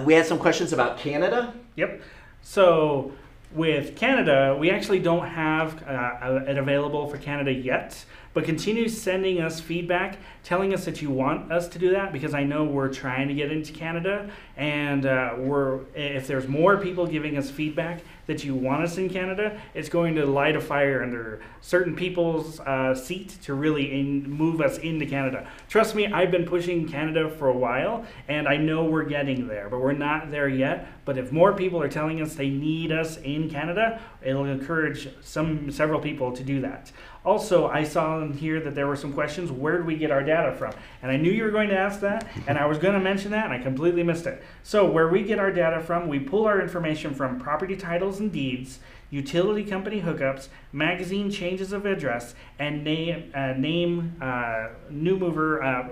Speaker 1: we had some questions about Canada.
Speaker 2: Yep. So with Canada, we actually don't have uh, it available for Canada yet. But continue sending us feedback, telling us that you want us to do that because I know we're trying to get into Canada, and uh, we're if there's more people giving us feedback that you want us in Canada, it's going to light a fire under certain people's uh, seat to really in, move us into Canada. Trust me, I've been pushing Canada for a while, and I know we're getting there, but we're not there yet. But if more people are telling us they need us in Canada, it'll encourage some several people to do that. Also, I saw in here that there were some questions. Where do we get our data from? And I knew you were going to ask that, and I was going to mention that, and I completely missed it. So, where we get our data from, we pull our information from property titles and deeds, utility company hookups, magazine changes of address, and name uh, name uh, new mover. Uh,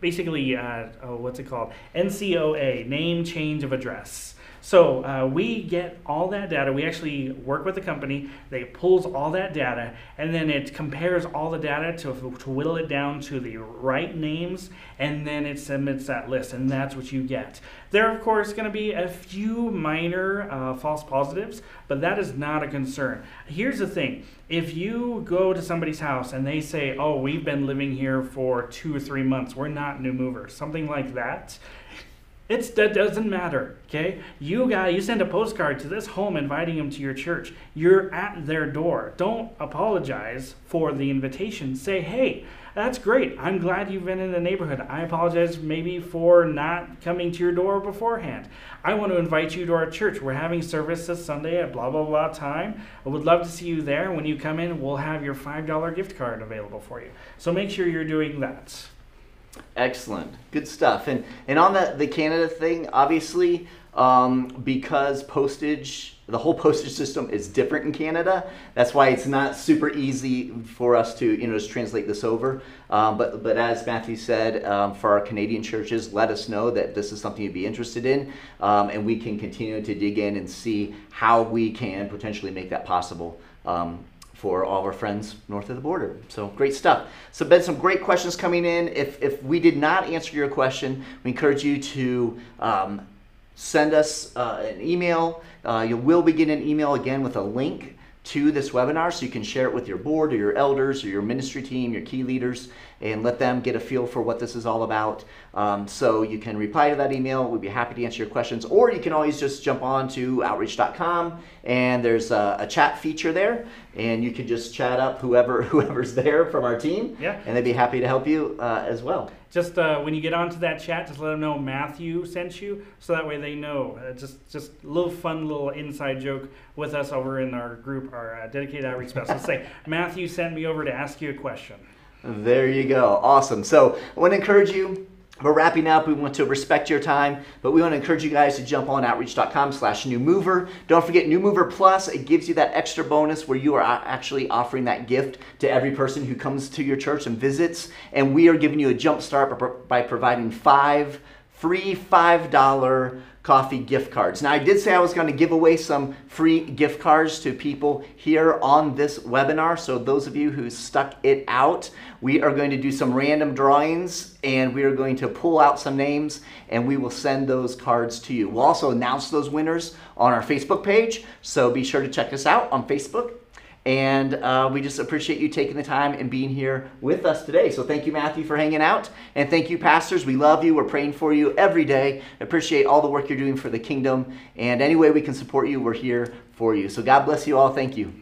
Speaker 2: basically, uh, oh, what's it called? NCOA, name change of address. So uh, we get all that data. We actually work with the company. They pulls all that data, and then it compares all the data to, to whittle it down to the right names, and then it submits that list, and that's what you get. There, of course, going to be a few minor uh, false positives, but that is not a concern. Here's the thing if you go to somebody's house and they say, Oh, we've been living here for two or three months, we're not new movers, something like that. It's that doesn't matter, okay? You got you send a postcard to this home inviting them to your church. You're at their door. Don't apologize for the invitation. Say, "Hey, that's great. I'm glad you've been in the neighborhood. I apologize maybe for not coming to your door beforehand. I want to invite you to our church. We're having service this Sunday at blah blah blah time. I would love to see you there. When you come in, we'll have your $5 gift card available for you. So make sure you're doing that.
Speaker 1: Excellent, good stuff. And and on the the Canada thing, obviously, um, because postage, the whole postage system is different in Canada. That's why it's not super easy for us to you know just translate this over. Um, but but as Matthew said, um, for our Canadian churches, let us know that this is something you'd be interested in, um, and we can continue to dig in and see how we can potentially make that possible. Um, for all of our friends north of the border. So great stuff. So been some great questions coming in. If, if we did not answer your question, we encourage you to um, send us uh, an email. Uh, you will be getting an email again with a link to this webinar so you can share it with your board or your elders or your ministry team, your key leaders, and let them get a feel for what this is all about. Um, so you can reply to that email. We'd be happy to answer your questions. Or you can always just jump on to outreach.com and there's a, a chat feature there and you can just chat up whoever whoever's there from our team
Speaker 2: Yeah.
Speaker 1: and they'd be happy to help you uh, as well.
Speaker 2: Just uh, when you get onto that chat, just let them know Matthew sent you, so that way they know. Uh, just just a little fun little inside joke with us over in our group, our uh, dedicated outreach specialist. Say Matthew sent me over to ask you a question.
Speaker 1: There you go. Awesome. So I want to encourage you. We're wrapping up. We want to respect your time, but we want to encourage you guys to jump on outreach.com slash new mover. Don't forget New Mover Plus. It gives you that extra bonus where you are actually offering that gift to every person who comes to your church and visits. And we are giving you a jump start by providing five free $5 coffee gift cards. Now, I did say I was going to give away some free gift cards to people here on this webinar. So, those of you who stuck it out, we are going to do some random drawings and we are going to pull out some names and we will send those cards to you. We'll also announce those winners on our Facebook page. So, be sure to check us out on Facebook and uh, we just appreciate you taking the time and being here with us today. So thank you, Matthew, for hanging out. And thank you, pastors. We love you. We're praying for you every day. Appreciate all the work you're doing for the kingdom. And any way we can support you, we're here for you. So God bless you all. Thank you.